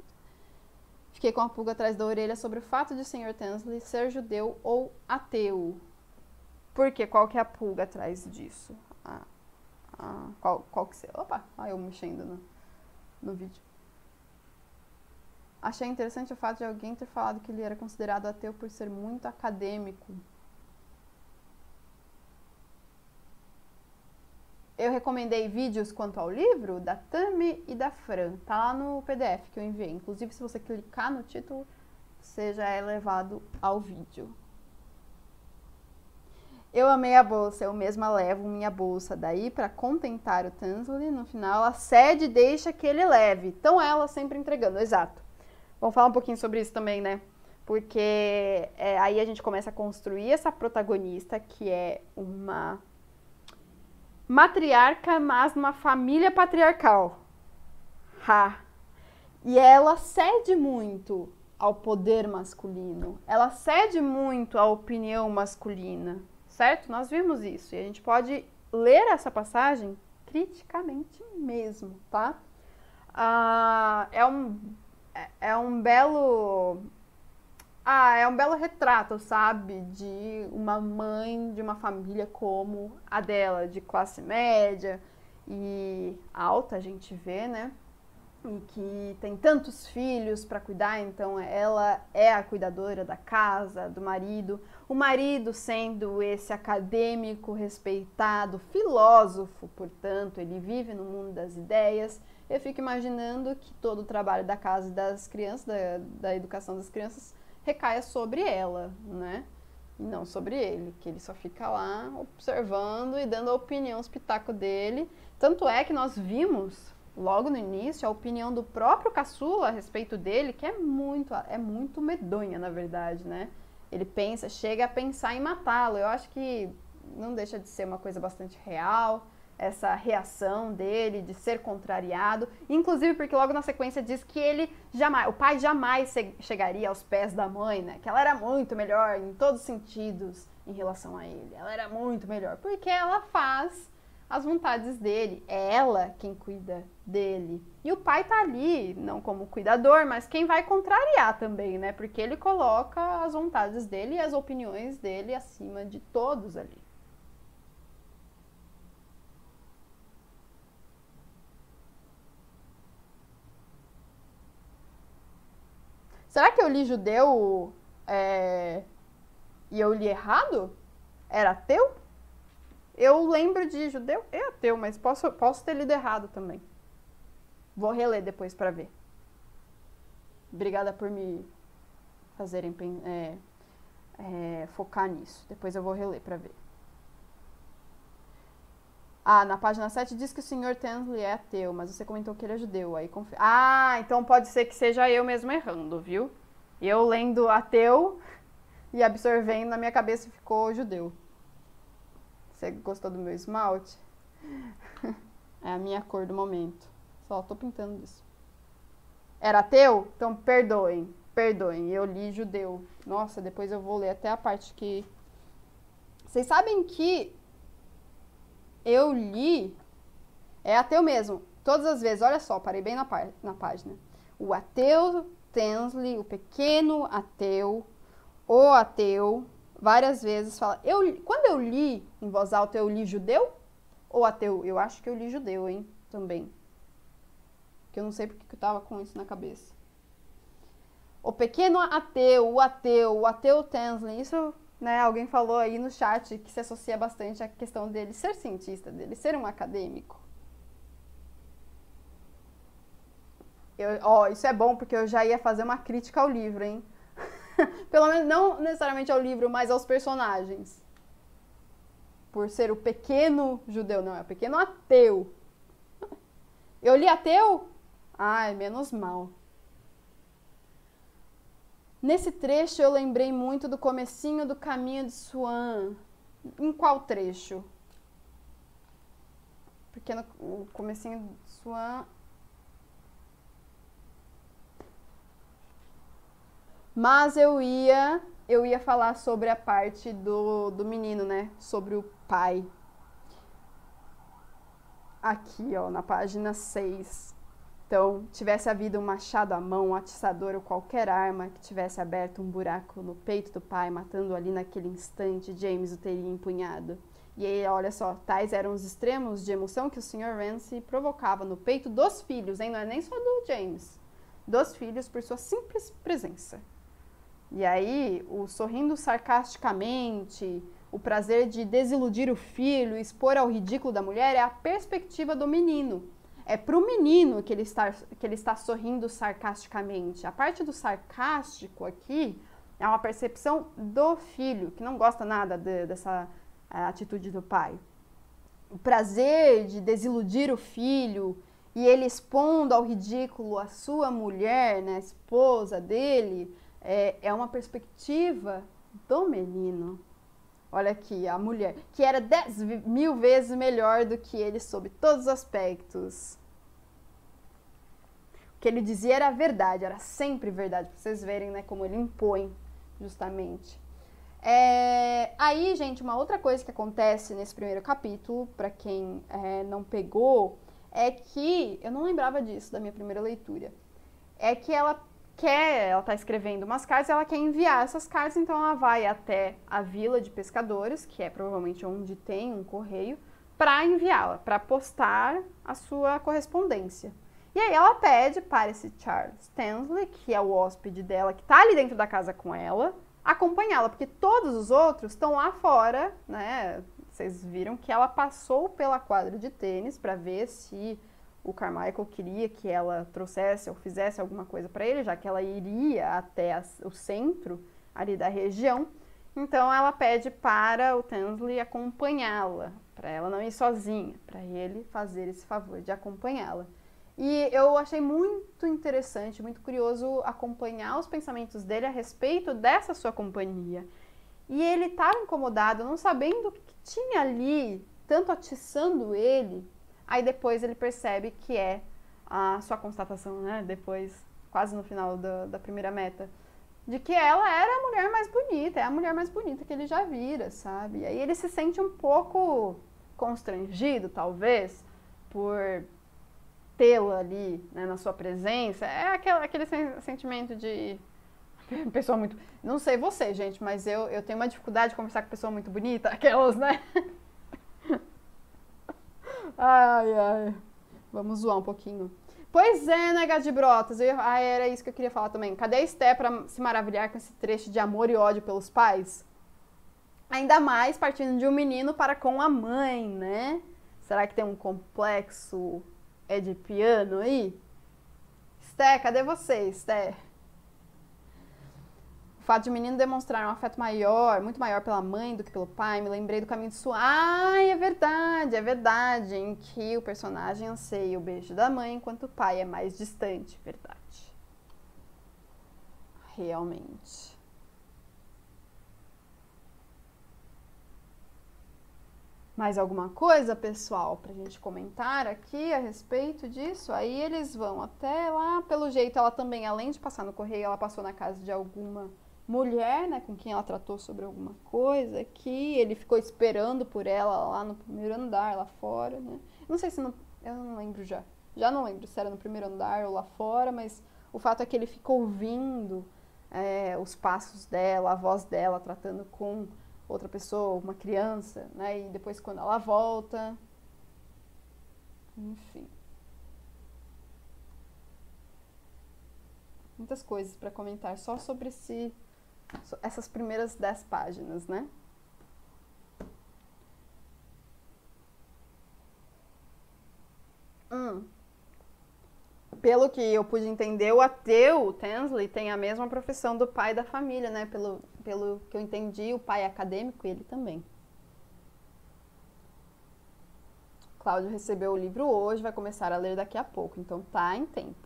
Fiquei com a pulga atrás da orelha sobre o fato de o Sr. Tansley ser judeu ou ateu. Por quê? Qual que é a pulga atrás disso? Ah, ah, qual, qual que? Opa, ah, eu mexendo no, no vídeo. Achei interessante o fato de alguém ter falado que ele era considerado ateu por ser muito acadêmico. Eu recomendei vídeos quanto ao livro da Tami e da Fran. Tá lá no PDF que eu enviei. Inclusive, se você clicar no título, você já é levado ao vídeo. Eu amei a bolsa, eu mesma levo minha bolsa. Daí, para contentar o Tansley, no final ela cede e deixa que ele leve. Então, ela sempre entregando, exato. Vamos falar um pouquinho sobre isso também, né? Porque é, aí a gente começa a construir essa protagonista que é uma matriarca, mas numa família patriarcal. Ha. E ela cede muito ao poder masculino. Ela cede muito à opinião masculina, certo? Nós vimos isso e a gente pode ler essa passagem criticamente mesmo, tá? Ah, é um é, é um belo. Ah, é um belo retrato, sabe? De uma mãe de uma família como a dela, de classe média e alta, a gente vê, né? e que tem tantos filhos para cuidar, então ela é a cuidadora da casa, do marido. O marido sendo esse acadêmico respeitado, filósofo, portanto, ele vive no mundo das ideias. Eu fico imaginando que todo o trabalho da casa e das crianças, da, da educação das crianças, recaia sobre ela, né? E não sobre ele, que ele só fica lá observando e dando a opinião, os pitacos dele. Tanto é que nós vimos logo no início a opinião do próprio caçula a respeito dele, que é muito, é muito medonha, na verdade, né? Ele pensa, chega a pensar em matá-lo. Eu acho que não deixa de ser uma coisa bastante real, essa reação dele de ser contrariado, inclusive porque logo na sequência diz que ele jamais, o pai jamais chegaria aos pés da mãe, né? Que ela era muito melhor em todos os sentidos em relação a ele. Ela era muito melhor, porque ela faz as vontades dele. É ela quem cuida dele. E o pai tá ali, não como cuidador, mas quem vai contrariar também, né? Porque ele coloca as vontades dele e as opiniões dele acima de todos ali. Será que eu li judeu é... e eu li errado? Era ateu? Eu lembro de judeu e ateu, mas posso, posso ter lido errado também. Vou reler depois para ver. Obrigada por me fazerem é, é, focar nisso. Depois eu vou reler para ver. Ah, na página 7 diz que o senhor Tensley é ateu, mas você comentou que ele é judeu. Aí confi... Ah, então pode ser que seja eu mesmo errando, viu? Eu lendo ateu e absorvendo na minha cabeça ficou judeu. Você gostou do meu esmalte? é a minha cor do momento. Só tô pintando isso. Era ateu? Então perdoem, perdoem. Eu li judeu. Nossa, depois eu vou ler até a parte que. Vocês sabem que eu li. É ateu mesmo. Todas as vezes, olha só, parei bem na, na página. O ateu Tensley, o pequeno ateu, o ateu, várias vezes fala. Eu, quando eu li em voz alta, eu li judeu ou ateu? Eu acho que eu li judeu, hein? Também. Que eu não sei porque eu tava com isso na cabeça. O pequeno ateu, o ateu, o ateu Tensley, isso, né, alguém falou aí no chat que se associa bastante à questão dele ser cientista, dele ser um acadêmico. Eu, ó, isso é bom porque eu já ia fazer uma crítica ao livro, hein? Pelo menos não necessariamente ao livro, mas aos personagens. Por ser o pequeno judeu, não, é o pequeno ateu. Eu li ateu? Ai, menos mal. Nesse trecho eu lembrei muito do comecinho do caminho de Swan. Em qual trecho? Porque no o comecinho de Swan Mas eu ia, eu ia falar sobre a parte do, do menino, né? Sobre o pai. Aqui, ó, na página 6. Então, tivesse havido um machado à mão, um atiçador ou qualquer arma que tivesse aberto um buraco no peito do pai, matando ali naquele instante, James o teria empunhado. E aí, olha só, tais eram os extremos de emoção que o Sr. Ramsey provocava no peito dos filhos, hein? Não é nem só do James. Dos filhos por sua simples presença. E aí, o sorrindo sarcasticamente, o prazer de desiludir o filho, expor ao ridículo da mulher, é a perspectiva do menino. É para o menino que ele, está, que ele está sorrindo sarcasticamente. A parte do sarcástico aqui é uma percepção do filho, que não gosta nada de, dessa eh, atitude do pai. O prazer de desiludir o filho e ele expondo ao ridículo a sua mulher, né, a esposa dele, é, é uma perspectiva do menino. Olha aqui, a mulher, que era dez mil vezes melhor do que ele sob todos os aspectos. O que ele dizia era verdade, era sempre verdade, para vocês verem né, como ele impõe, justamente. É, aí, gente, uma outra coisa que acontece nesse primeiro capítulo, para quem é, não pegou, é que eu não lembrava disso da minha primeira leitura. É que ela quer, ela está escrevendo umas cartas, ela quer enviar essas cartas, então ela vai até a vila de pescadores, que é provavelmente onde tem um correio, para enviá-la, para postar a sua correspondência. E aí ela pede para esse Charles Tansley, que é o hóspede dela, que está ali dentro da casa com ela, acompanhá-la, porque todos os outros estão lá fora, né? Vocês viram que ela passou pela quadra de tênis para ver se o Carmichael queria que ela trouxesse ou fizesse alguma coisa para ele, já que ela iria até o centro ali da região. Então ela pede para o Tansley acompanhá-la, para ela não ir sozinha, para ele fazer esse favor de acompanhá-la. E eu achei muito interessante, muito curioso acompanhar os pensamentos dele a respeito dessa sua companhia. E ele estava incomodado, não sabendo o que tinha ali, tanto atiçando ele. Aí depois ele percebe que é a sua constatação, né? Depois, quase no final da, da primeira meta, de que ela era a mulher mais bonita, é a mulher mais bonita que ele já vira, sabe? E aí ele se sente um pouco constrangido, talvez, por tê-la ali né, na sua presença, é aquele, aquele sentimento de pessoa muito. Não sei você, gente, mas eu, eu tenho uma dificuldade de conversar com pessoa muito bonita, aquelas, né? Ai, ai. Vamos zoar um pouquinho. Pois é, né, Gadibrotas? Eu, ah, era isso que eu queria falar também. Cadê a Esté pra se maravilhar com esse trecho de amor e ódio pelos pais? Ainda mais partindo de um menino para com a mãe, né? Será que tem um complexo é de piano aí? Sté, cadê você, Sté? O fato de o menino demonstrar um afeto maior, muito maior pela mãe do que pelo pai, me lembrei do caminho de sua. Ai, é verdade, é verdade, em que o personagem anseia o beijo da mãe enquanto o pai é mais distante, verdade. Realmente. Mais alguma coisa, pessoal, para a gente comentar aqui a respeito disso? Aí eles vão até lá, pelo jeito, ela também, além de passar no correio, ela passou na casa de alguma mulher, né, com quem ela tratou sobre alguma coisa, que ele ficou esperando por ela lá no primeiro andar, lá fora, né? Não sei se não, eu não lembro já. Já não lembro se era no primeiro andar ou lá fora, mas o fato é que ele ficou ouvindo é, os passos dela, a voz dela, tratando com outra pessoa, uma criança, né? E depois quando ela volta, enfim. Muitas coisas para comentar só sobre esse, essas primeiras dez páginas, né? Hum pelo que eu pude entender, o ateu, Tensley, tem a mesma profissão do pai da família, né? Pelo, pelo que eu entendi, o pai é acadêmico e ele também. Cláudio recebeu o livro hoje, vai começar a ler daqui a pouco, então tá em tempo.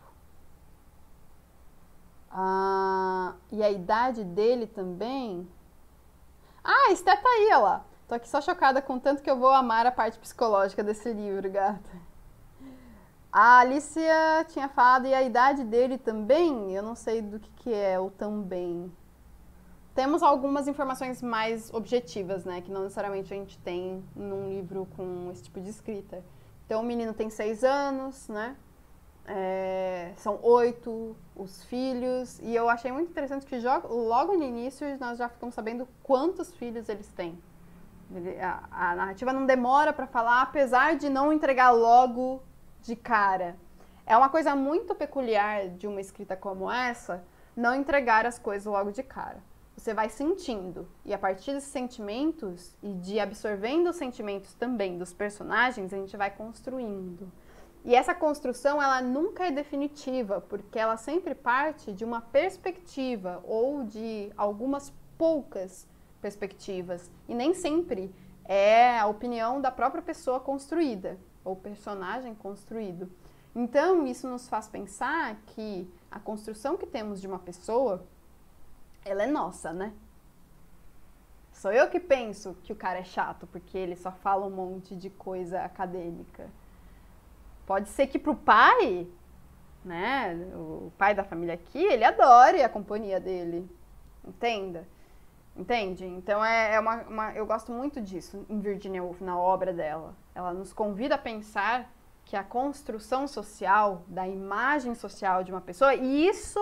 Ah, e a idade dele também. Ah, Esté tá aí, ó lá. Tô aqui só chocada com tanto que eu vou amar a parte psicológica desse livro, gata. A Alicia tinha falado, e a idade dele também? Eu não sei do que, que é o também. Temos algumas informações mais objetivas, né? Que não necessariamente a gente tem num livro com esse tipo de escrita. Então, o menino tem seis anos, né? É, são oito os filhos. E eu achei muito interessante que logo no início nós já ficamos sabendo quantos filhos eles têm. a, a narrativa não demora para falar, apesar de não entregar logo de cara. É uma coisa muito peculiar de uma escrita como essa, não entregar as coisas logo de cara. Você vai sentindo, e a partir desses sentimentos e de absorvendo os sentimentos também dos personagens, a gente vai construindo. E essa construção, ela nunca é definitiva, porque ela sempre parte de uma perspectiva ou de algumas poucas perspectivas, e nem sempre é a opinião da própria pessoa construída ou personagem construído. Então, isso nos faz pensar que a construção que temos de uma pessoa, ela é nossa, né? Sou eu que penso que o cara é chato porque ele só fala um monte de coisa acadêmica. Pode ser que pro pai, né, o pai da família aqui, ele adore a companhia dele. Entenda? Entende? Então é, é uma, uma, eu gosto muito disso em Virginia Woolf, na obra dela. Ela nos convida a pensar que a construção social, da imagem social de uma pessoa, e isso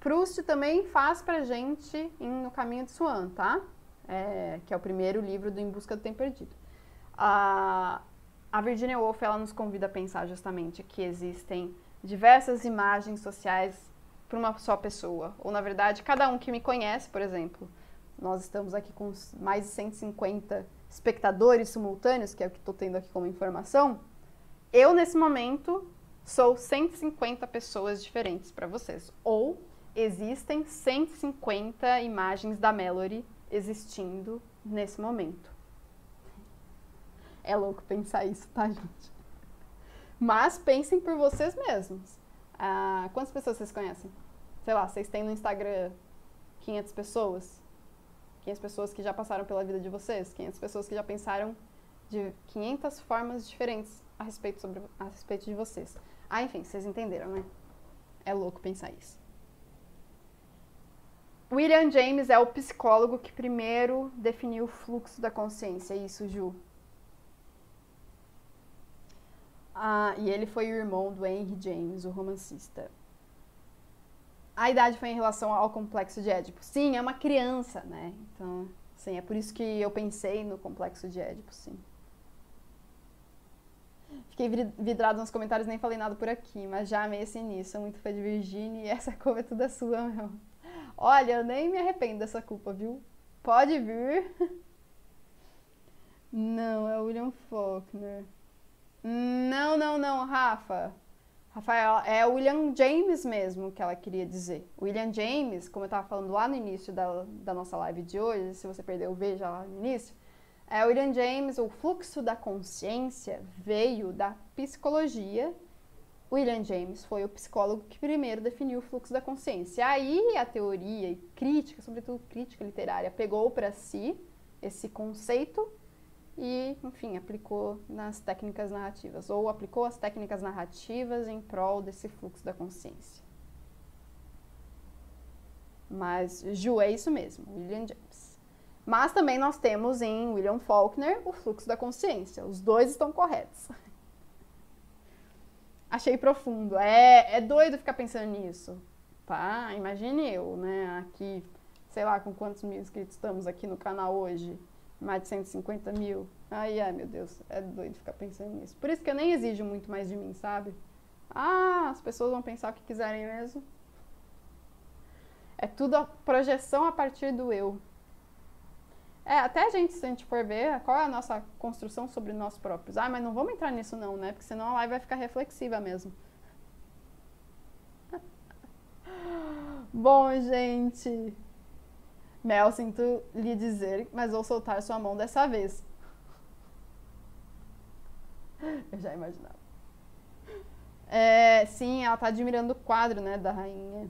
Proust também faz pra gente em No Caminho de Swan, tá? É, que é o primeiro livro do Em Busca do Tempo Perdido. Ah, a Virginia Woolf ela nos convida a pensar justamente que existem diversas imagens sociais para uma só pessoa. Ou, na verdade, cada um que me conhece, por exemplo, nós estamos aqui com mais de 150 espectadores simultâneos, que é o que estou tendo aqui como informação. Eu, nesse momento, sou 150 pessoas diferentes para vocês. Ou existem 150 imagens da Mallory existindo nesse momento. É louco pensar isso, tá, gente? Mas pensem por vocês mesmos. Ah, quantas pessoas vocês conhecem? Sei lá, vocês têm no Instagram 500 pessoas? 500 pessoas que já passaram pela vida de vocês? 500 pessoas que já pensaram de 500 formas diferentes a respeito, sobre, a respeito de vocês. Ah, enfim, vocês entenderam, né? É louco pensar isso. William James é o psicólogo que primeiro definiu o fluxo da consciência. É isso, Ju. Ah, e ele foi o irmão do Henry James, o romancista. A idade foi em relação ao complexo de Édipo. Sim, é uma criança, né? Então, sim, é por isso que eu pensei no complexo de Édipo, sim. Fiquei vidrado nos comentários, nem falei nada por aqui, mas já amei esse início. Sou muito fã de Virginia e essa culpa é toda sua, meu. Olha, eu nem me arrependo dessa culpa, viu? Pode vir. Não, é William Faulkner. Não, não, não, Rafa. Rafael, é William James mesmo que ela queria dizer. William James, como eu estava falando lá no início da, da nossa live de hoje, se você perdeu, veja lá no início. É William James, o fluxo da consciência veio da psicologia. William James foi o psicólogo que primeiro definiu o fluxo da consciência. Aí a teoria e crítica, sobretudo crítica literária, pegou para si esse conceito e, enfim, aplicou nas técnicas narrativas, ou aplicou as técnicas narrativas em prol desse fluxo da consciência. Mas Ju é isso mesmo, William James. Mas também nós temos em William Faulkner o fluxo da consciência. Os dois estão corretos. Achei profundo. É, é doido ficar pensando nisso. Tá? Imagine eu, né? Aqui, sei lá com quantos mil inscritos estamos aqui no canal hoje mais de 150 mil. Ai, ai, meu Deus, é doido ficar pensando nisso. Por isso que eu nem exijo muito mais de mim, sabe? Ah, as pessoas vão pensar o que quiserem mesmo. É tudo a projeção a partir do eu. É, até a gente, se a gente for ver qual é a nossa construção sobre nós próprios. Ah, mas não vamos entrar nisso não, né? Porque senão a live vai ficar reflexiva mesmo. Bom, gente, Mel, sinto lhe dizer, mas vou soltar sua mão dessa vez. Eu já imaginava. É, sim, ela tá admirando o quadro, né, da rainha.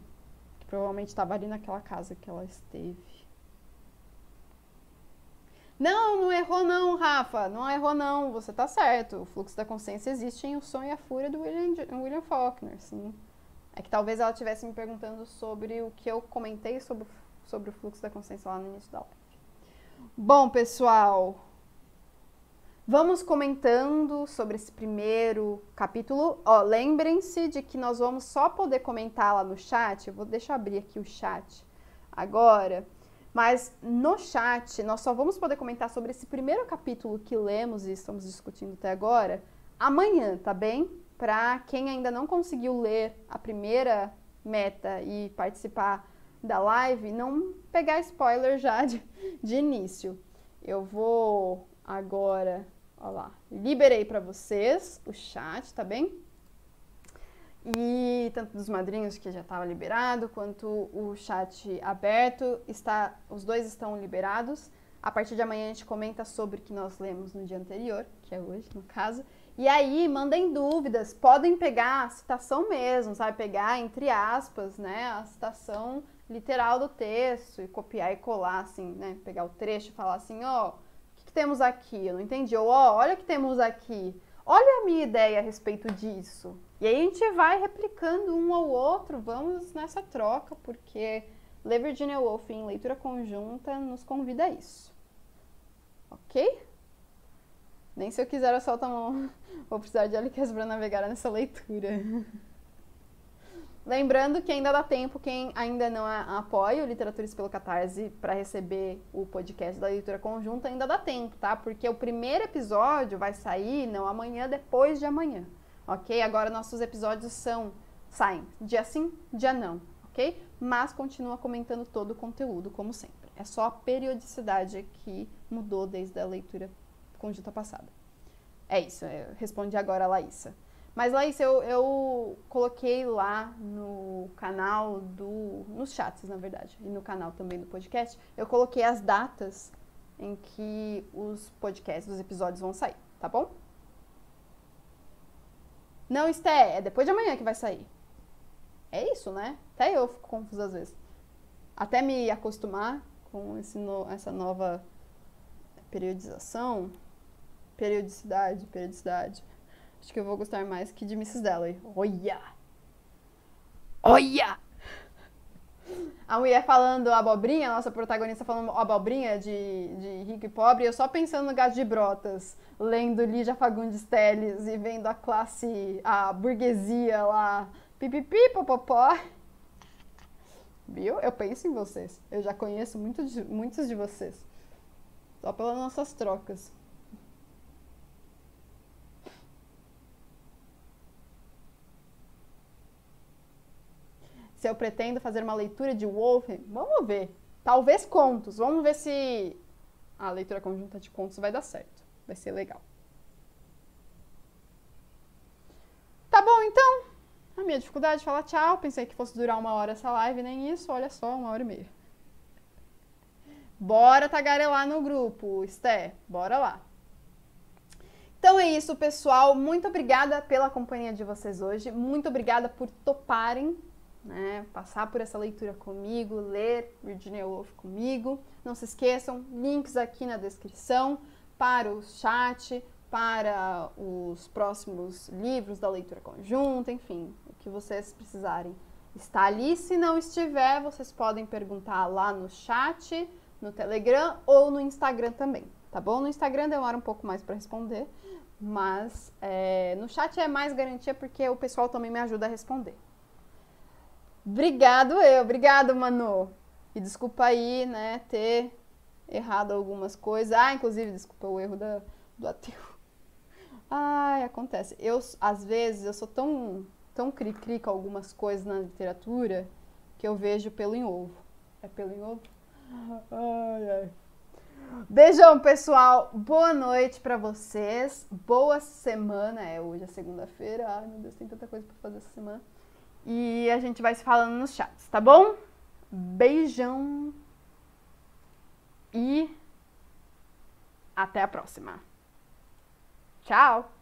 Que provavelmente estava ali naquela casa que ela esteve. Não, não errou não, Rafa. Não errou não. Você tá certo. O fluxo da consciência existe em O Sonho e a Fúria do William, William Faulkner, sim. É que talvez ela estivesse me perguntando sobre o que eu comentei sobre sobre o fluxo da consciência lá no início da live. Bom, pessoal, vamos comentando sobre esse primeiro capítulo. Ó, lembrem-se de que nós vamos só poder comentar lá no chat. Eu vou deixar abrir aqui o chat agora. Mas no chat, nós só vamos poder comentar sobre esse primeiro capítulo que lemos e estamos discutindo até agora amanhã, tá bem? Para quem ainda não conseguiu ler a primeira meta e participar da live não pegar spoiler já de, de início. Eu vou agora, ó lá, liberei para vocês o chat, tá bem? E tanto dos madrinhos que já estava liberado, quanto o chat aberto, está, os dois estão liberados. A partir de amanhã a gente comenta sobre o que nós lemos no dia anterior, que é hoje, no caso. E aí, mandem dúvidas, podem pegar a citação mesmo, sabe? Pegar, entre aspas, né, a citação literal do texto e copiar e colar, assim, né? Pegar o trecho e falar assim, ó, oh, o que, que, temos aqui? Eu não entendi. Ou, ó, oh, olha o que temos aqui. Olha a minha ideia a respeito disso. E aí a gente vai replicando um ao outro, vamos nessa troca, porque ler Virginia Woolf em leitura conjunta nos convida a isso. Ok? Nem se eu quiser eu solto a mão. Vou precisar de LQS para navegar nessa leitura. Lembrando que ainda dá tempo, quem ainda não apoia o Literaturas pelo Catarse para receber o podcast da leitura conjunta, ainda dá tempo, tá? Porque o primeiro episódio vai sair não amanhã, depois de amanhã, ok? Agora nossos episódios são saem dia sim, dia não, ok? Mas continua comentando todo o conteúdo, como sempre. É só a periodicidade que mudou desde a leitura conjunta passada. É isso, eu respondi agora a Laísa. Mas, Laís, eu, eu coloquei lá no canal do. nos chats, na verdade, e no canal também do podcast, eu coloquei as datas em que os podcasts, os episódios vão sair, tá bom? Não, Esté, é depois de amanhã que vai sair. É isso, né? Até eu fico confusa às vezes. Até me acostumar com esse no, essa nova periodização. Periodicidade, periodicidade. Acho que eu vou gostar mais que de Mrs. Dalloway. Olha! Olha! A mulher falando abobrinha, a nossa protagonista falando abobrinha de, de rico e pobre, eu só pensando no gato de brotas, lendo Lígia Fagundes Telles e vendo a classe, a burguesia lá, pipipi, popopó. Viu? Eu penso em vocês. Eu já conheço muito de, muitos de vocês. Só pelas nossas trocas. Se eu pretendo fazer uma leitura de Wolf, vamos ver. Talvez contos. Vamos ver se a leitura conjunta de contos vai dar certo. Vai ser legal. Tá bom, então. A minha dificuldade de falar tchau. Pensei que fosse durar uma hora essa live, nem isso. Olha só, uma hora e meia. Bora tagarelar no grupo, Esté. Bora lá. Então é isso, pessoal. Muito obrigada pela companhia de vocês hoje. Muito obrigada por toparem né? Passar por essa leitura comigo, ler Virginia Woolf comigo. Não se esqueçam, links aqui na descrição para o chat, para os próximos livros da leitura conjunta, enfim, o que vocês precisarem. Está ali, se não estiver, vocês podem perguntar lá no chat, no Telegram ou no Instagram também, tá bom? No Instagram demora um pouco mais para responder, mas é, no chat é mais garantia porque o pessoal também me ajuda a responder. Obrigado eu, obrigado, Manu. E desculpa aí, né, ter errado algumas coisas. Ah, inclusive, desculpa o erro da, do ateu. Ai, acontece. Eu, às vezes, eu sou tão, tão cri-cri com algumas coisas na literatura que eu vejo pelo em ovo. É pelo em ovo? Ai, ai. Beijão, pessoal. Boa noite para vocês. Boa semana. É, hoje é segunda-feira. Ai, meu Deus, tem tanta coisa para fazer essa semana. E a gente vai se falando nos chats, tá bom? Beijão e até a próxima. Tchau!